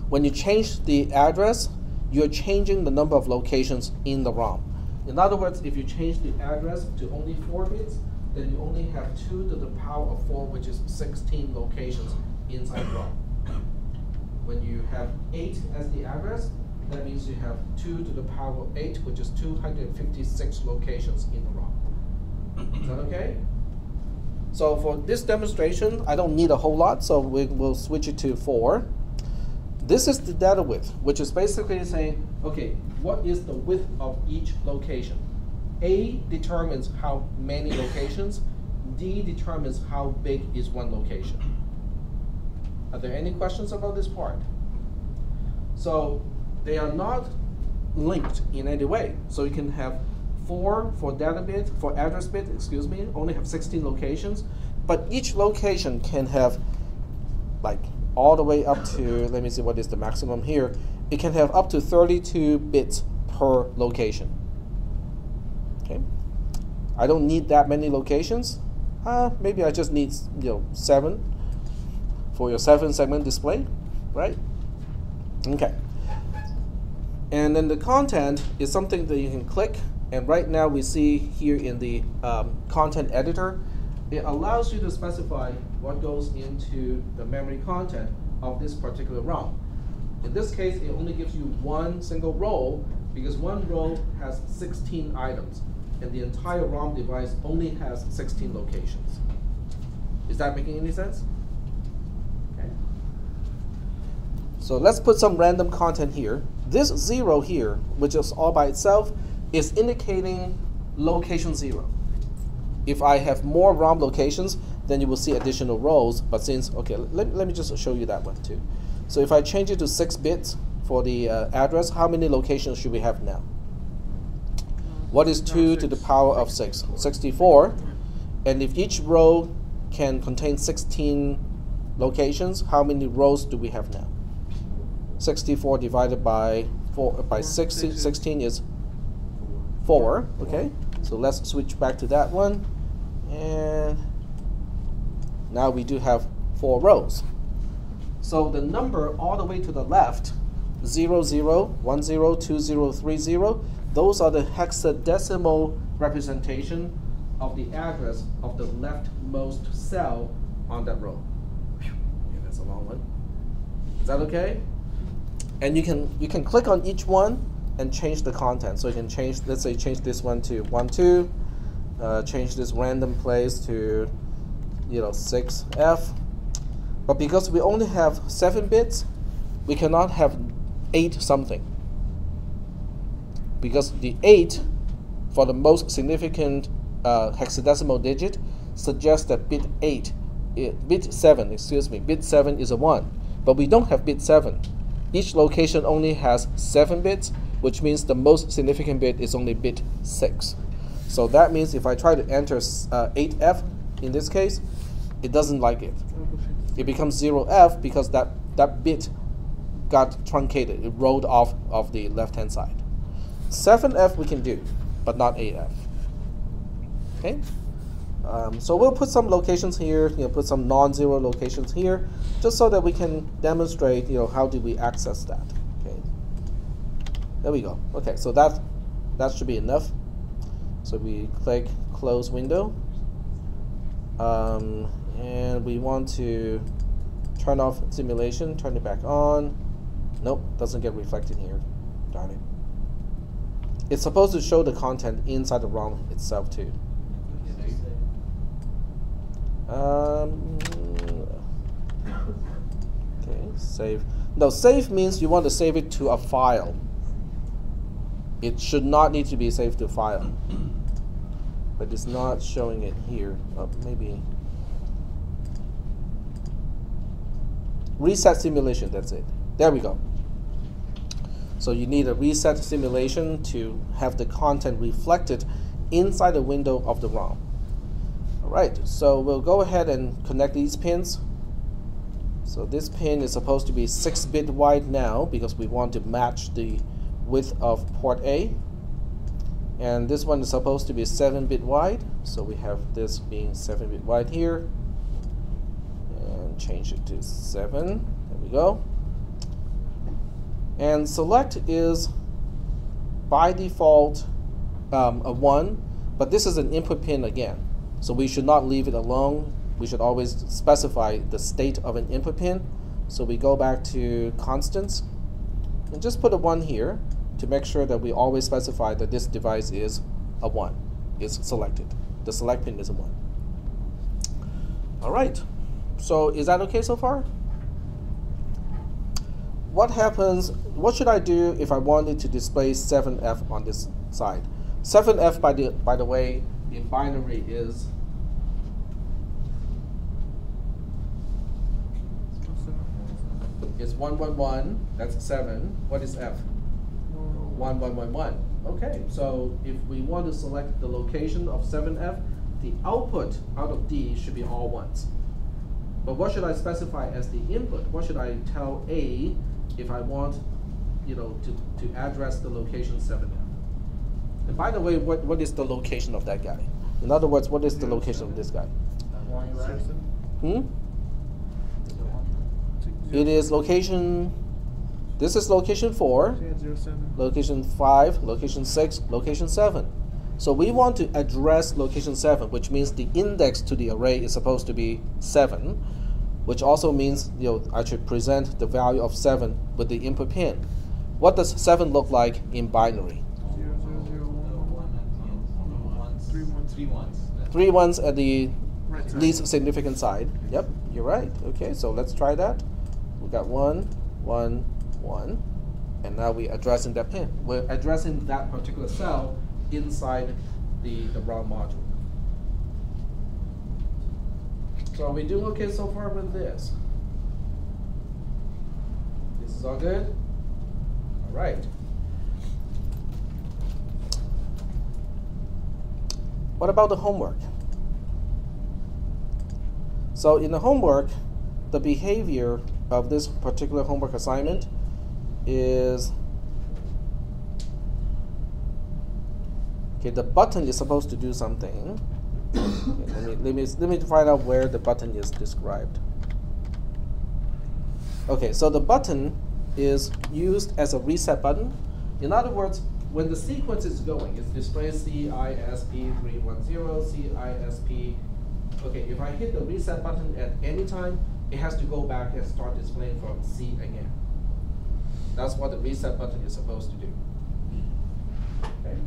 When you change the address, you're changing the number of locations in the ROM. In other words, if you change the address to only 4 bits, then you only have 2 to the power of 4, which is 16 locations inside ROM. When you have 8 as the address, that means you have 2 to the power of 8, which is 256 locations in the ROM. Is that okay? So for this demonstration, I don't need a whole lot, so we will switch it to 4. This is the data width, which is basically saying, okay, what is the width of each location? A determines how many locations, D determines how big is one location. Are there any questions about this part? So they are not linked in any way. So you can have four for data bit, for address bit, excuse me, only have 16 locations, but each location can have like all the way up to, let me see what is the maximum here, it can have up to 32 bits per location. Okay, I don't need that many locations. Uh, maybe I just need you know seven for your seven segment display, right? Okay. And then the content is something that you can click. And right now we see here in the um, content editor, it allows you to specify what goes into the memory content of this particular ROM. In this case, it only gives you one single row because one row has 16 items and the entire ROM device only has 16 locations. Is that making any sense? Okay. So let's put some random content here. This zero here, which is all by itself, is indicating location zero. If I have more ROM locations, then you will see additional rows. But since, okay, let, let me just show you that one too. So if I change it to six bits for the uh, address, how many locations should we have now? What is 2 to the power of 6? 64. And if each row can contain 16 locations, how many rows do we have now? 64 divided by 4 uh, by 60, 16 is 4, okay? So let's switch back to that one. And now we do have 4 rows. So the number all the way to the left, 0, 0, 1, 0, 2, 0, 3, 0, those are the hexadecimal representation of the address of the leftmost cell on that row. Okay, that's a long one. Is that okay? And you can you can click on each one and change the content. So you can change, let's say, change this one to one two, uh, change this random place to, you know, six F. But because we only have seven bits, we cannot have eight something because the 8 for the most significant uh, hexadecimal digit suggests that bit 8, it, bit 7, excuse me, bit 7 is a 1. But we don't have bit 7. Each location only has 7 bits, which means the most significant bit is only bit 6. So that means if I try to enter uh, 8F in this case, it doesn't like it. It becomes 0F because that, that bit got truncated. It rolled off of the left-hand side. 7F we can do, but not 8F. Okay? Um, so we'll put some locations here, you know, put some non-zero locations here, just so that we can demonstrate, you know, how do we access that. Okay. There we go. Okay, so that that should be enough. So we click close window. Um, and we want to turn off simulation, turn it back on. Nope, doesn't get reflected here. Darn it. It's supposed to show the content inside the ROM itself too. Um, Okay, save. No, save means you want to save it to a file. It should not need to be saved to file. But it's not showing it here. Oh, maybe. Reset simulation, that's it. There we go. So you need a reset simulation to have the content reflected inside the window of the ROM. Alright, so we'll go ahead and connect these pins. So this pin is supposed to be 6 bit wide now because we want to match the width of port A. And this one is supposed to be 7 bit wide, so we have this being 7 bit wide here. And change it to 7. There we go. And select is by default um, a 1, but this is an input pin again. So we should not leave it alone. We should always specify the state of an input pin. So we go back to constants and just put a 1 here to make sure that we always specify that this device is a 1, is selected. The select pin is a 1. All right, so is that okay so far? What happens, what should I do if I wanted to display 7F on this side? 7F, by the, by the way, in binary is is 111, that's 7. What is F? 1111. Okay, so if we want to select the location of 7F, the output out of D should be all ones. But what should I specify as the input? What should I tell A if I want, you know, to, to address the location 7F? And by the way, what, what is the location of that guy? In other words, what is the location of this guy? Hmm? It is location, this is location 4, location 5, location 6, location 7. So we want to address location 7, which means the index to the array is supposed to be 7, which also means you know, I should present the value of 7 with the input pin. What does 7 look like in binary? Three ones. Three ones. At the Right least significant side. Yep, you're right. Okay, so let's try that. We got one, one, one, and now we're addressing that pin. We're addressing that particular cell inside the, the ROM module. So are we doing okay so far with this? This is all good? All right. What about the homework? So in the homework, the behavior of this particular homework assignment is okay. The button is supposed to do something. Okay, let me let me let me find out where the button is described. Okay, so the button is used as a reset button. In other words, when the sequence is going, it displays CISP310, CISP. Okay, if I hit the reset button at any time, it has to go back and start displaying from C again. That's what the reset button is supposed to do. Okay.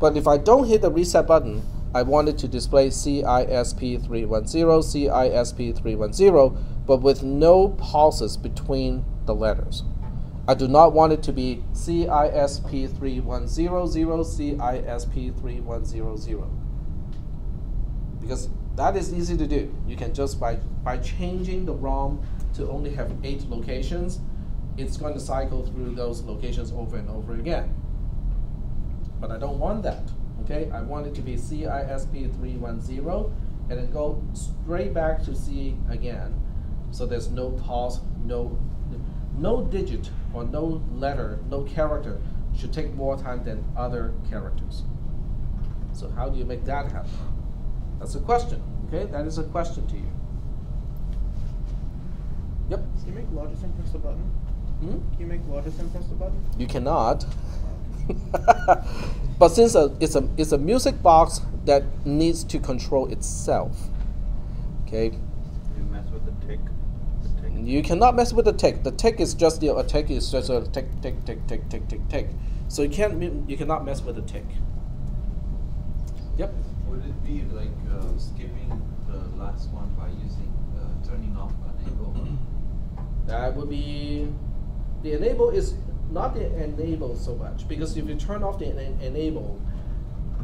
But if I don't hit the reset button, I want it to display CISP310, CISP310, but with no pauses between the letters. I do not want it to be CISP3100, CISP3100. Because that is easy to do. You can just, by, by changing the ROM to only have eight locations, it's going to cycle through those locations over and over again. But I don't want that, okay? I want it to be CISP310 and then go straight back to C again. So there's no pause, no, no digit or no letter, no character should take more time than other characters. So how do you make that happen? That's a question, okay? That is a question to you. Yep. Can you make Logisim press the button? Hmm? Can you make Logisim press the button? You cannot. but since a, it's a it's a music box that needs to control itself, okay, You mess with the tick. The tick. You cannot mess with the tick. The tick is just the a tick is just a tick tick tick tick tick tick tick. So you can't you cannot mess with the tick. Yep. Would it be like uh, skipping the last one by using uh, turning off enable? That would be the enable is not the enable so much because if you turn off the en- enable,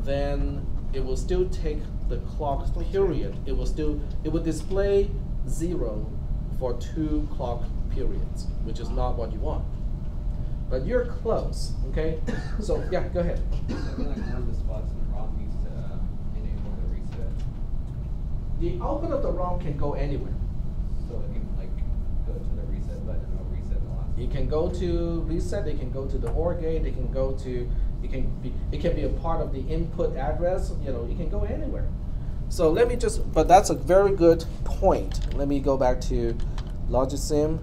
then it will still take the clock period. It will still it will display zero for two clock periods, which is not what you want. But you're close, okay? so yeah, go ahead. I feel like one of the spots in the ROM needs to uh, enable the reset. The output of the ROM can go anywhere. So it can like go to the reset button or reset the last. It can go to reset. It can go to the OR gate. It can go to. It can be. It can be a part of the input address. You know, it can go anywhere. So let me just. But that's a very good point. Let me go back to Logisim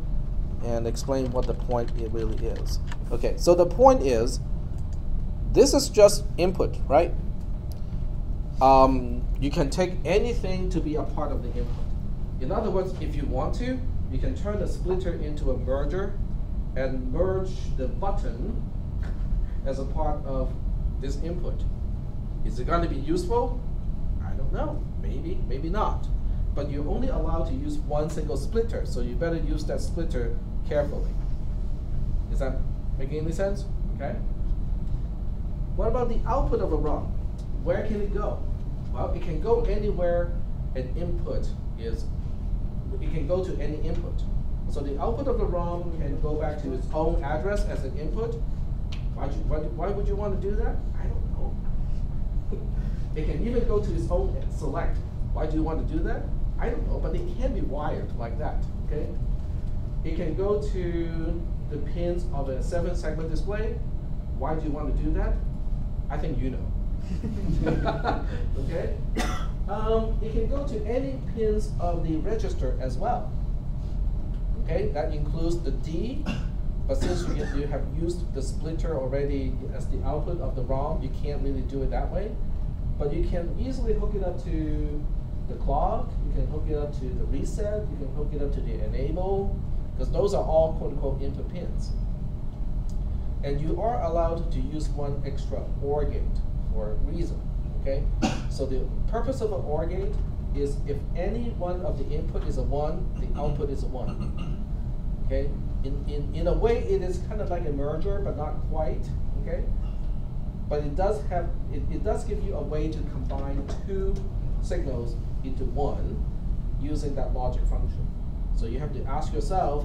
and explain what the point it really is. Okay. So the point is, this is just input, right? Um, you can take anything to be a part of the input. In other words, if you want to, you can turn the splitter into a merger and merge the button as a part of this input. Is it going to be useful? Don't know. Maybe, maybe not. But you're only allowed to use one single splitter, so you better use that splitter carefully. Is that making any sense? Okay. What about the output of a ROM? Where can it go? Well, it can go anywhere an input is. It can go to any input. So the output of the ROM can go back to its own address as an input. Why, why, why would you want to do that? I don't. It can even go to its own select. Why do you want to do that? I don't know, but it can be wired like that. Okay. It can go to the pins of a seven segment display. Why do you want to do that? I think you know. okay? Um, it can go to any pins of the register as well. Okay, that includes the D, but since you, you have used the splitter already as the output of the ROM, you can't really do it that way. But you can easily hook it up to the clock, you can hook it up to the reset, you can hook it up to the enable, because those are all quote unquote input pins. And you are allowed to use one extra OR gate for a reason. Okay? So the purpose of an OR gate is if any one of the input is a one, the output is a one. Okay? In, in, in a way it is kind of like a merger, but not quite. Okay? But it does have it, it does give you a way to combine two signals into one using that logic function. So you have to ask yourself,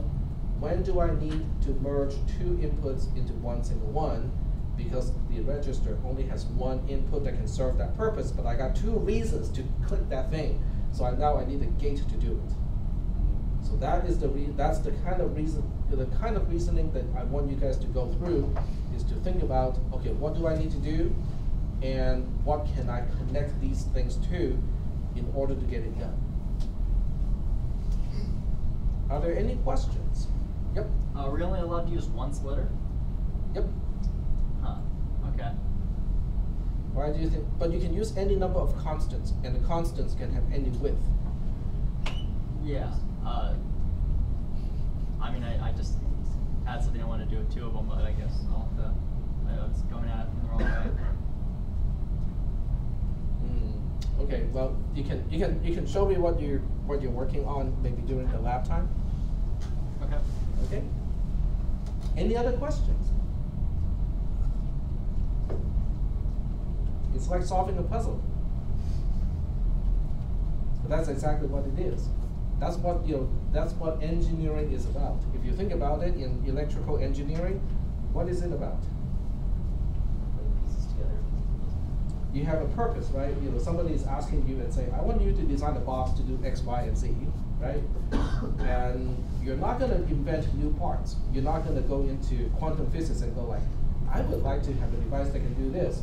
when do I need to merge two inputs into one single one? Because the register only has one input that can serve that purpose, but I got two reasons to click that thing. So I, now I need a gate to do it. So that is the that's the kind of reason the kind of reasoning that I want you guys to go through is to think about okay, what do I need to do and what can I connect these things to in order to get it done. Are there any questions? Yep. Uh, we're only allowed to use one splitter? Yep. Huh. Okay. Why do you think? But you can use any number of constants, and the constants can have any width. Yeah. Uh, I mean, I, I just had something I wanted to do with two of them, but I guess I'll have to. I was going at it in the wrong way. Mm, okay. Well, you can you can you can show me what you're what you're working on maybe during the lab time. Okay. Okay. Any other questions? It's like solving a puzzle. But that's exactly what it is. That's what you know, that's what engineering is about. If you think about it in electrical engineering, what is it about? Putting pieces together. You have a purpose, right? You know, somebody is asking you and saying, I want you to design a box to do X, Y, and Z, right? and you're not gonna invent new parts. You're not gonna go into quantum physics and go like, I would like to have a device that can do this.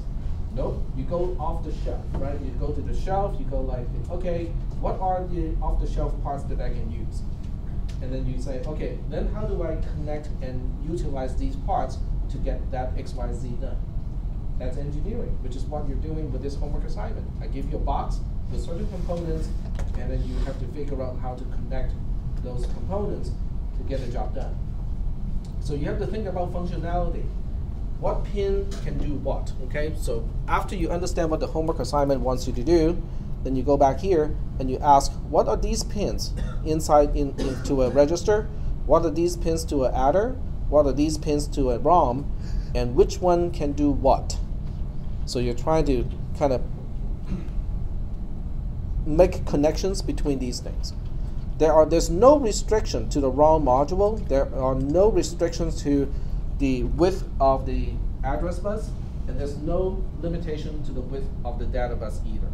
Nope, you go off the shelf, right? You go to the shelf, you go like, okay, what are the off the shelf parts that I can use? And then you say, okay, then how do I connect and utilize these parts to get that XYZ done? That's engineering, which is what you're doing with this homework assignment. I give you a box with certain components, and then you have to figure out how to connect those components to get the job done. So you have to think about functionality. What pin can do what, okay? So after you understand what the homework assignment wants you to do, then you go back here and you ask, what are these pins inside in, into a register? What are these pins to an adder? What are these pins to a ROM? And which one can do what? So you're trying to kind of make connections between these things. There are there's no restriction to the ROM module. There are no restrictions to the width of the address bus, and there's no limitation to the width of the data bus either.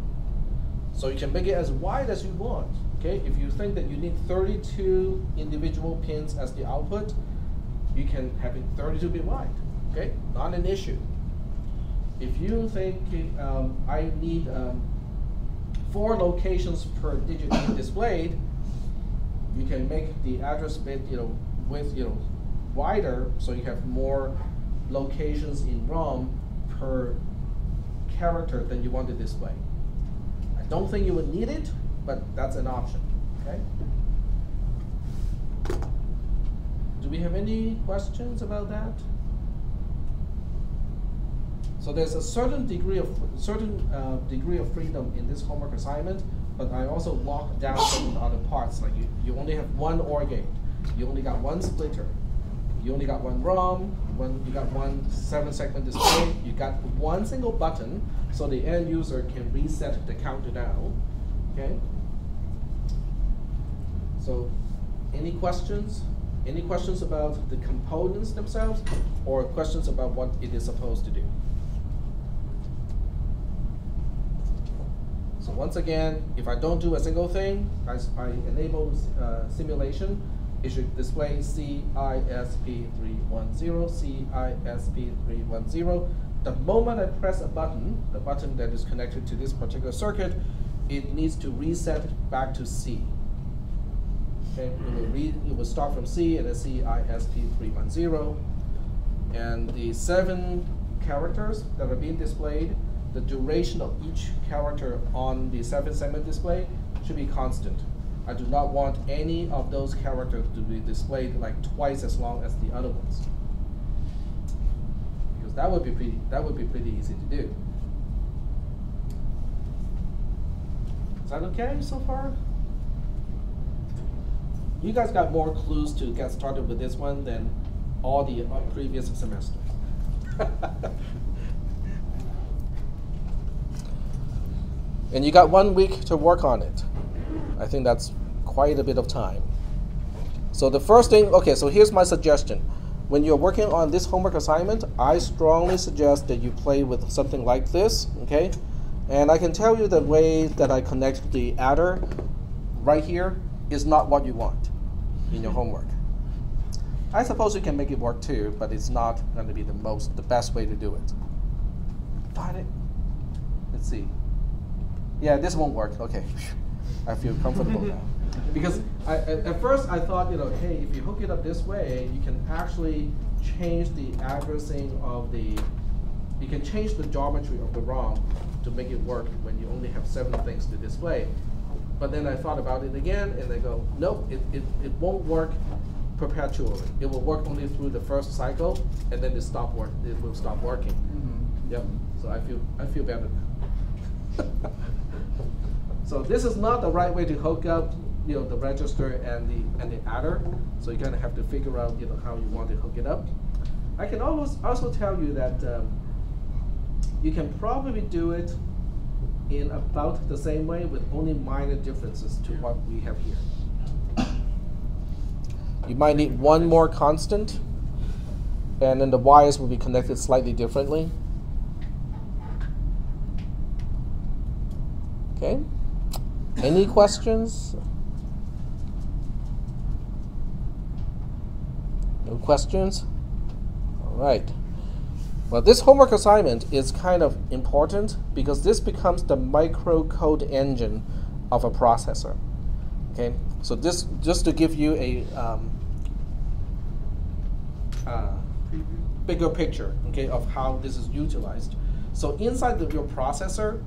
So you can make it as wide as you want. Okay, if you think that you need 32 individual pins as the output, you can have it 32 bit wide. Okay, not an issue. If you think um, I need um, four locations per digit displayed, you can make the address bit, you know, width, you know, wider, so you have more locations in ROM per character than you want to display. Don't think you would need it, but that's an option. Okay. Do we have any questions about that? So there's a certain degree of certain uh, degree of freedom in this homework assignment, but I also lock down certain other parts. Like you, you only have one OR gate, you only got one splitter, you only got one ROM, one you got one seven segment display, you got one single button, so the end user can reset the counter down. Okay. So, any questions? Any questions about the components themselves, or questions about what it is supposed to do? So once again, if I don't do a single thing, I, I enable uh, simulation, it should display CISP310, CISP310. The moment I press a button, the button that is connected to this particular circuit, it needs to reset back to C. Okay, it will, it will start from C and then CISP310. And the seven characters that are being displayed the duration of each character on the seven segment display should be constant. I do not want any of those characters to be displayed like twice as long as the other ones. Because that would be pretty that would be pretty easy to do. Is that okay so far? You guys got more clues to get started with this one than all the uh, previous semesters. And you got one week to work on it. I think that's quite a bit of time. So the first thing, okay, so here's my suggestion. When you're working on this homework assignment, I strongly suggest that you play with something like this, okay? And I can tell you the way that I connect the adder right here is not what you want in your homework. I suppose you can make it work too, but it's not going to be the most, the best way to do it. Got it? Let's see. Yeah, this won't work. Okay, I feel comfortable now. Because I, at, first I thought, you know, hey, if you hook it up this way, you can actually change the addressing of the, you can change the geometry of the ROM to make it work when you only have seven things to display. But then I thought about it again, and I go, nope, it, it, it won't work perpetually. It will work only through the first cycle, and then it stop work. It will stop working. Mm -hmm. Yep. So I feel I feel better. So this is not the right way to hook up you know, the register and the, and the adder. So you kind of have to figure out you know, how you want to hook it up. I can almost also tell you that um, you can probably do it in about the same way with only minor differences to what we have here. You might need one more constant, and then the wires will be connected slightly differently. Okay. Any questions? No questions? All right. Well, this homework assignment is kind of important because this becomes the microcode engine of a processor. Okay, so this just to give you a um, uh, bigger picture, okay, of how this is utilized. So inside the, your processor,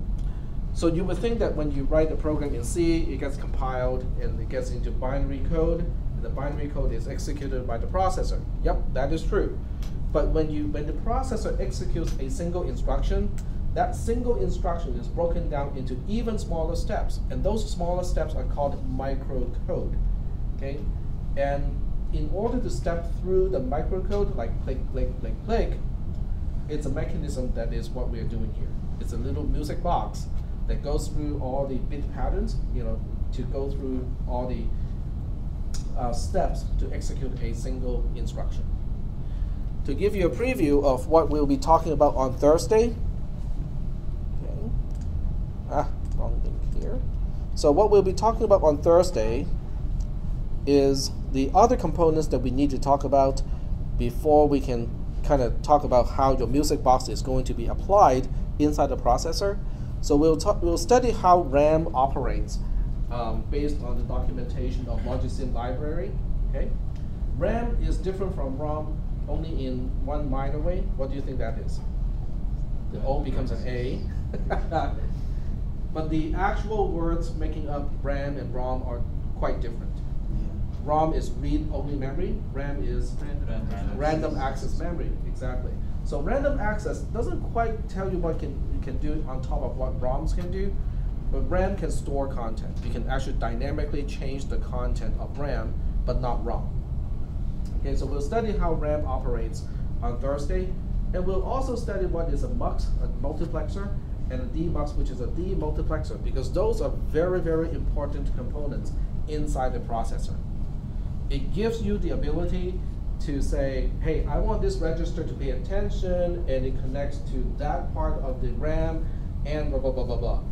so you would think that when you write a program in C, it gets compiled and it gets into binary code, the binary code is executed by the processor. Yep, that is true. But when you when the processor executes a single instruction, that single instruction is broken down into even smaller steps, and those smaller steps are called microcode. Okay, and in order to step through the microcode, like click, click, click, click, it's a mechanism that is what we're doing here. It's a little music box that goes through all the bit patterns, you know, to go through all the uh, steps to execute a single instruction. To give you a preview of what we'll be talking about on Thursday, okay, ah, wrong link here. So what we'll be talking about on Thursday is the other components that we need to talk about before we can kind of talk about how your music box is going to be applied inside the processor. So we'll, talk, we'll study how RAM operates um, based on the documentation of Logisim library. Okay, RAM is different from ROM only in one minor way. What do you think that is? The O becomes an A. but the actual words making up RAM and ROM are quite different. ROM is read-only memory. RAM is Random. random access memory. Exactly. So random access doesn't quite tell you what can you can do on top of what ROMs can do, but RAM can store content. You can actually dynamically change the content of RAM, but not ROM. Okay, so we'll study how RAM operates on Thursday, and we'll also study what is a MUX, a multiplexer, and a DMUX, which is a demultiplexer, because those are very, very important components inside the processor. It gives you the ability to say, hey, I want this register to pay attention, and it connects to that part of the RAM, and blah, blah, blah, blah, blah.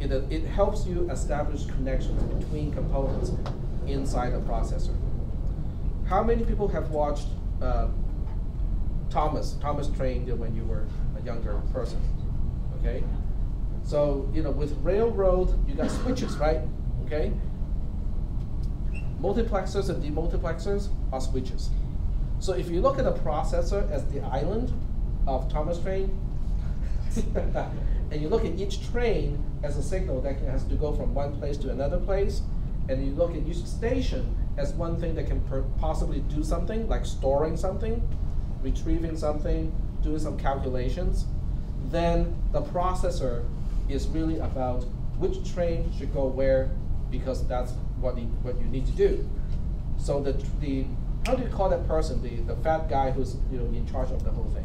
It, it helps you establish connections between components inside a processor. How many people have watched uh, Thomas, Thomas Train when you were a younger person? Okay? So, you know, with railroad, you got switches, right? Okay? Multiplexers and demultiplexers are switches. So if you look at a processor as the island of Thomas Train, and you look at each train as a signal that has to go from one place to another place, and you look at each station as one thing that can possibly do something, like storing something, retrieving something, doing some calculations, then the processor is really about which train should go where because that's what, you, what you need to do. So the, the how do you call that person, the, the fat guy who's you know in charge of the whole thing?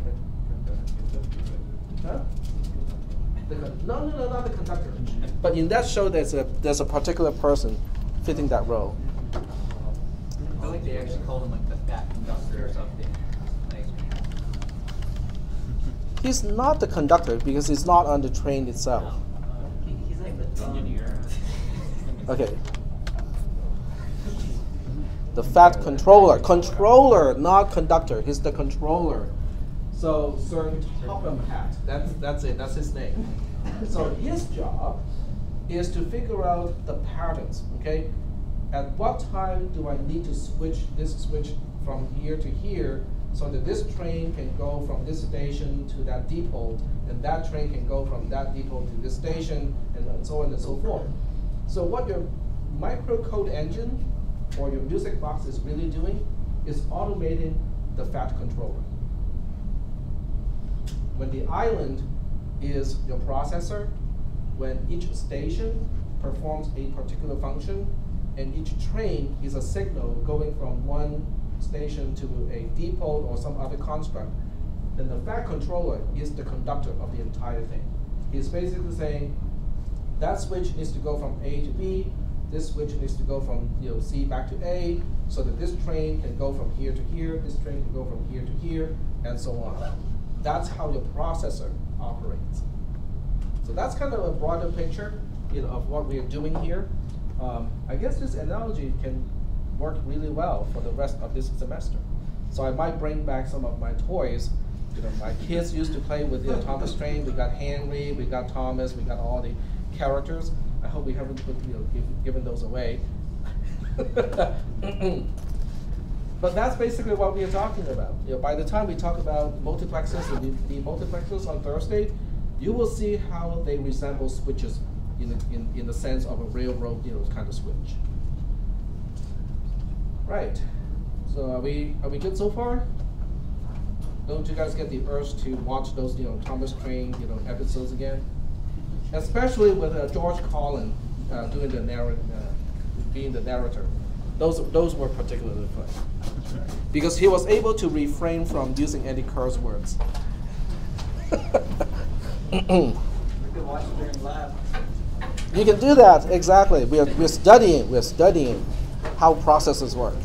Huh? The, no, no, no, not the conductor. But in that show, there's a there's a particular person fitting that role. I feel like they actually called him like the fat conductor or something. Like, He's not the conductor because he's not on the train itself. he, he's like the engineer. Okay. The fat controller. Controller, not conductor. He's the controller. So Sir Topham Hatt. That's that's it. That's his name. So his job is to figure out the patterns. Okay. At what time do I need to switch this switch from here to here so that this train can go from this station to that depot and that train can go from that depot to this station and so on and so forth. So what your microcode engine or your music box is really doing is automating the fat controller. When the island is your processor, when each station performs a particular function, and each train is a signal going from one station to a depot or some other construct, then the fat controller is the conductor of the entire thing. He's basically saying, that switch needs to go from A to B. This switch needs to go from you know C back to A, so that this train can go from here to here. This train can go from here to here, and so on. That's how your processor operates. So that's kind of a broader picture you know, of what we are doing here. Um, I guess this analogy can work really well for the rest of this semester. So I might bring back some of my toys. You know, my kids used to play with the Thomas Train. We got Henry, we got Thomas, we got all the characters. I hope we haven't put, you know, give, given those away. but that's basically what we are talking about. You know, by the time we talk about multiplexers the, the multiplexers on Thursday, you will see how they resemble switches in the, in, in the sense of a railroad, you know, kind of switch. Right. So are we are we good so far? Don't you guys get the urge to watch those, you know, Thomas Train, you know, episodes again? Especially with uh, George Carlin uh, doing the narr- uh, being the narrator. Those those were particularly fun because he was able to refrain from using any curse words. You can do that exactly. We're, we're studying. We're studying how processes work.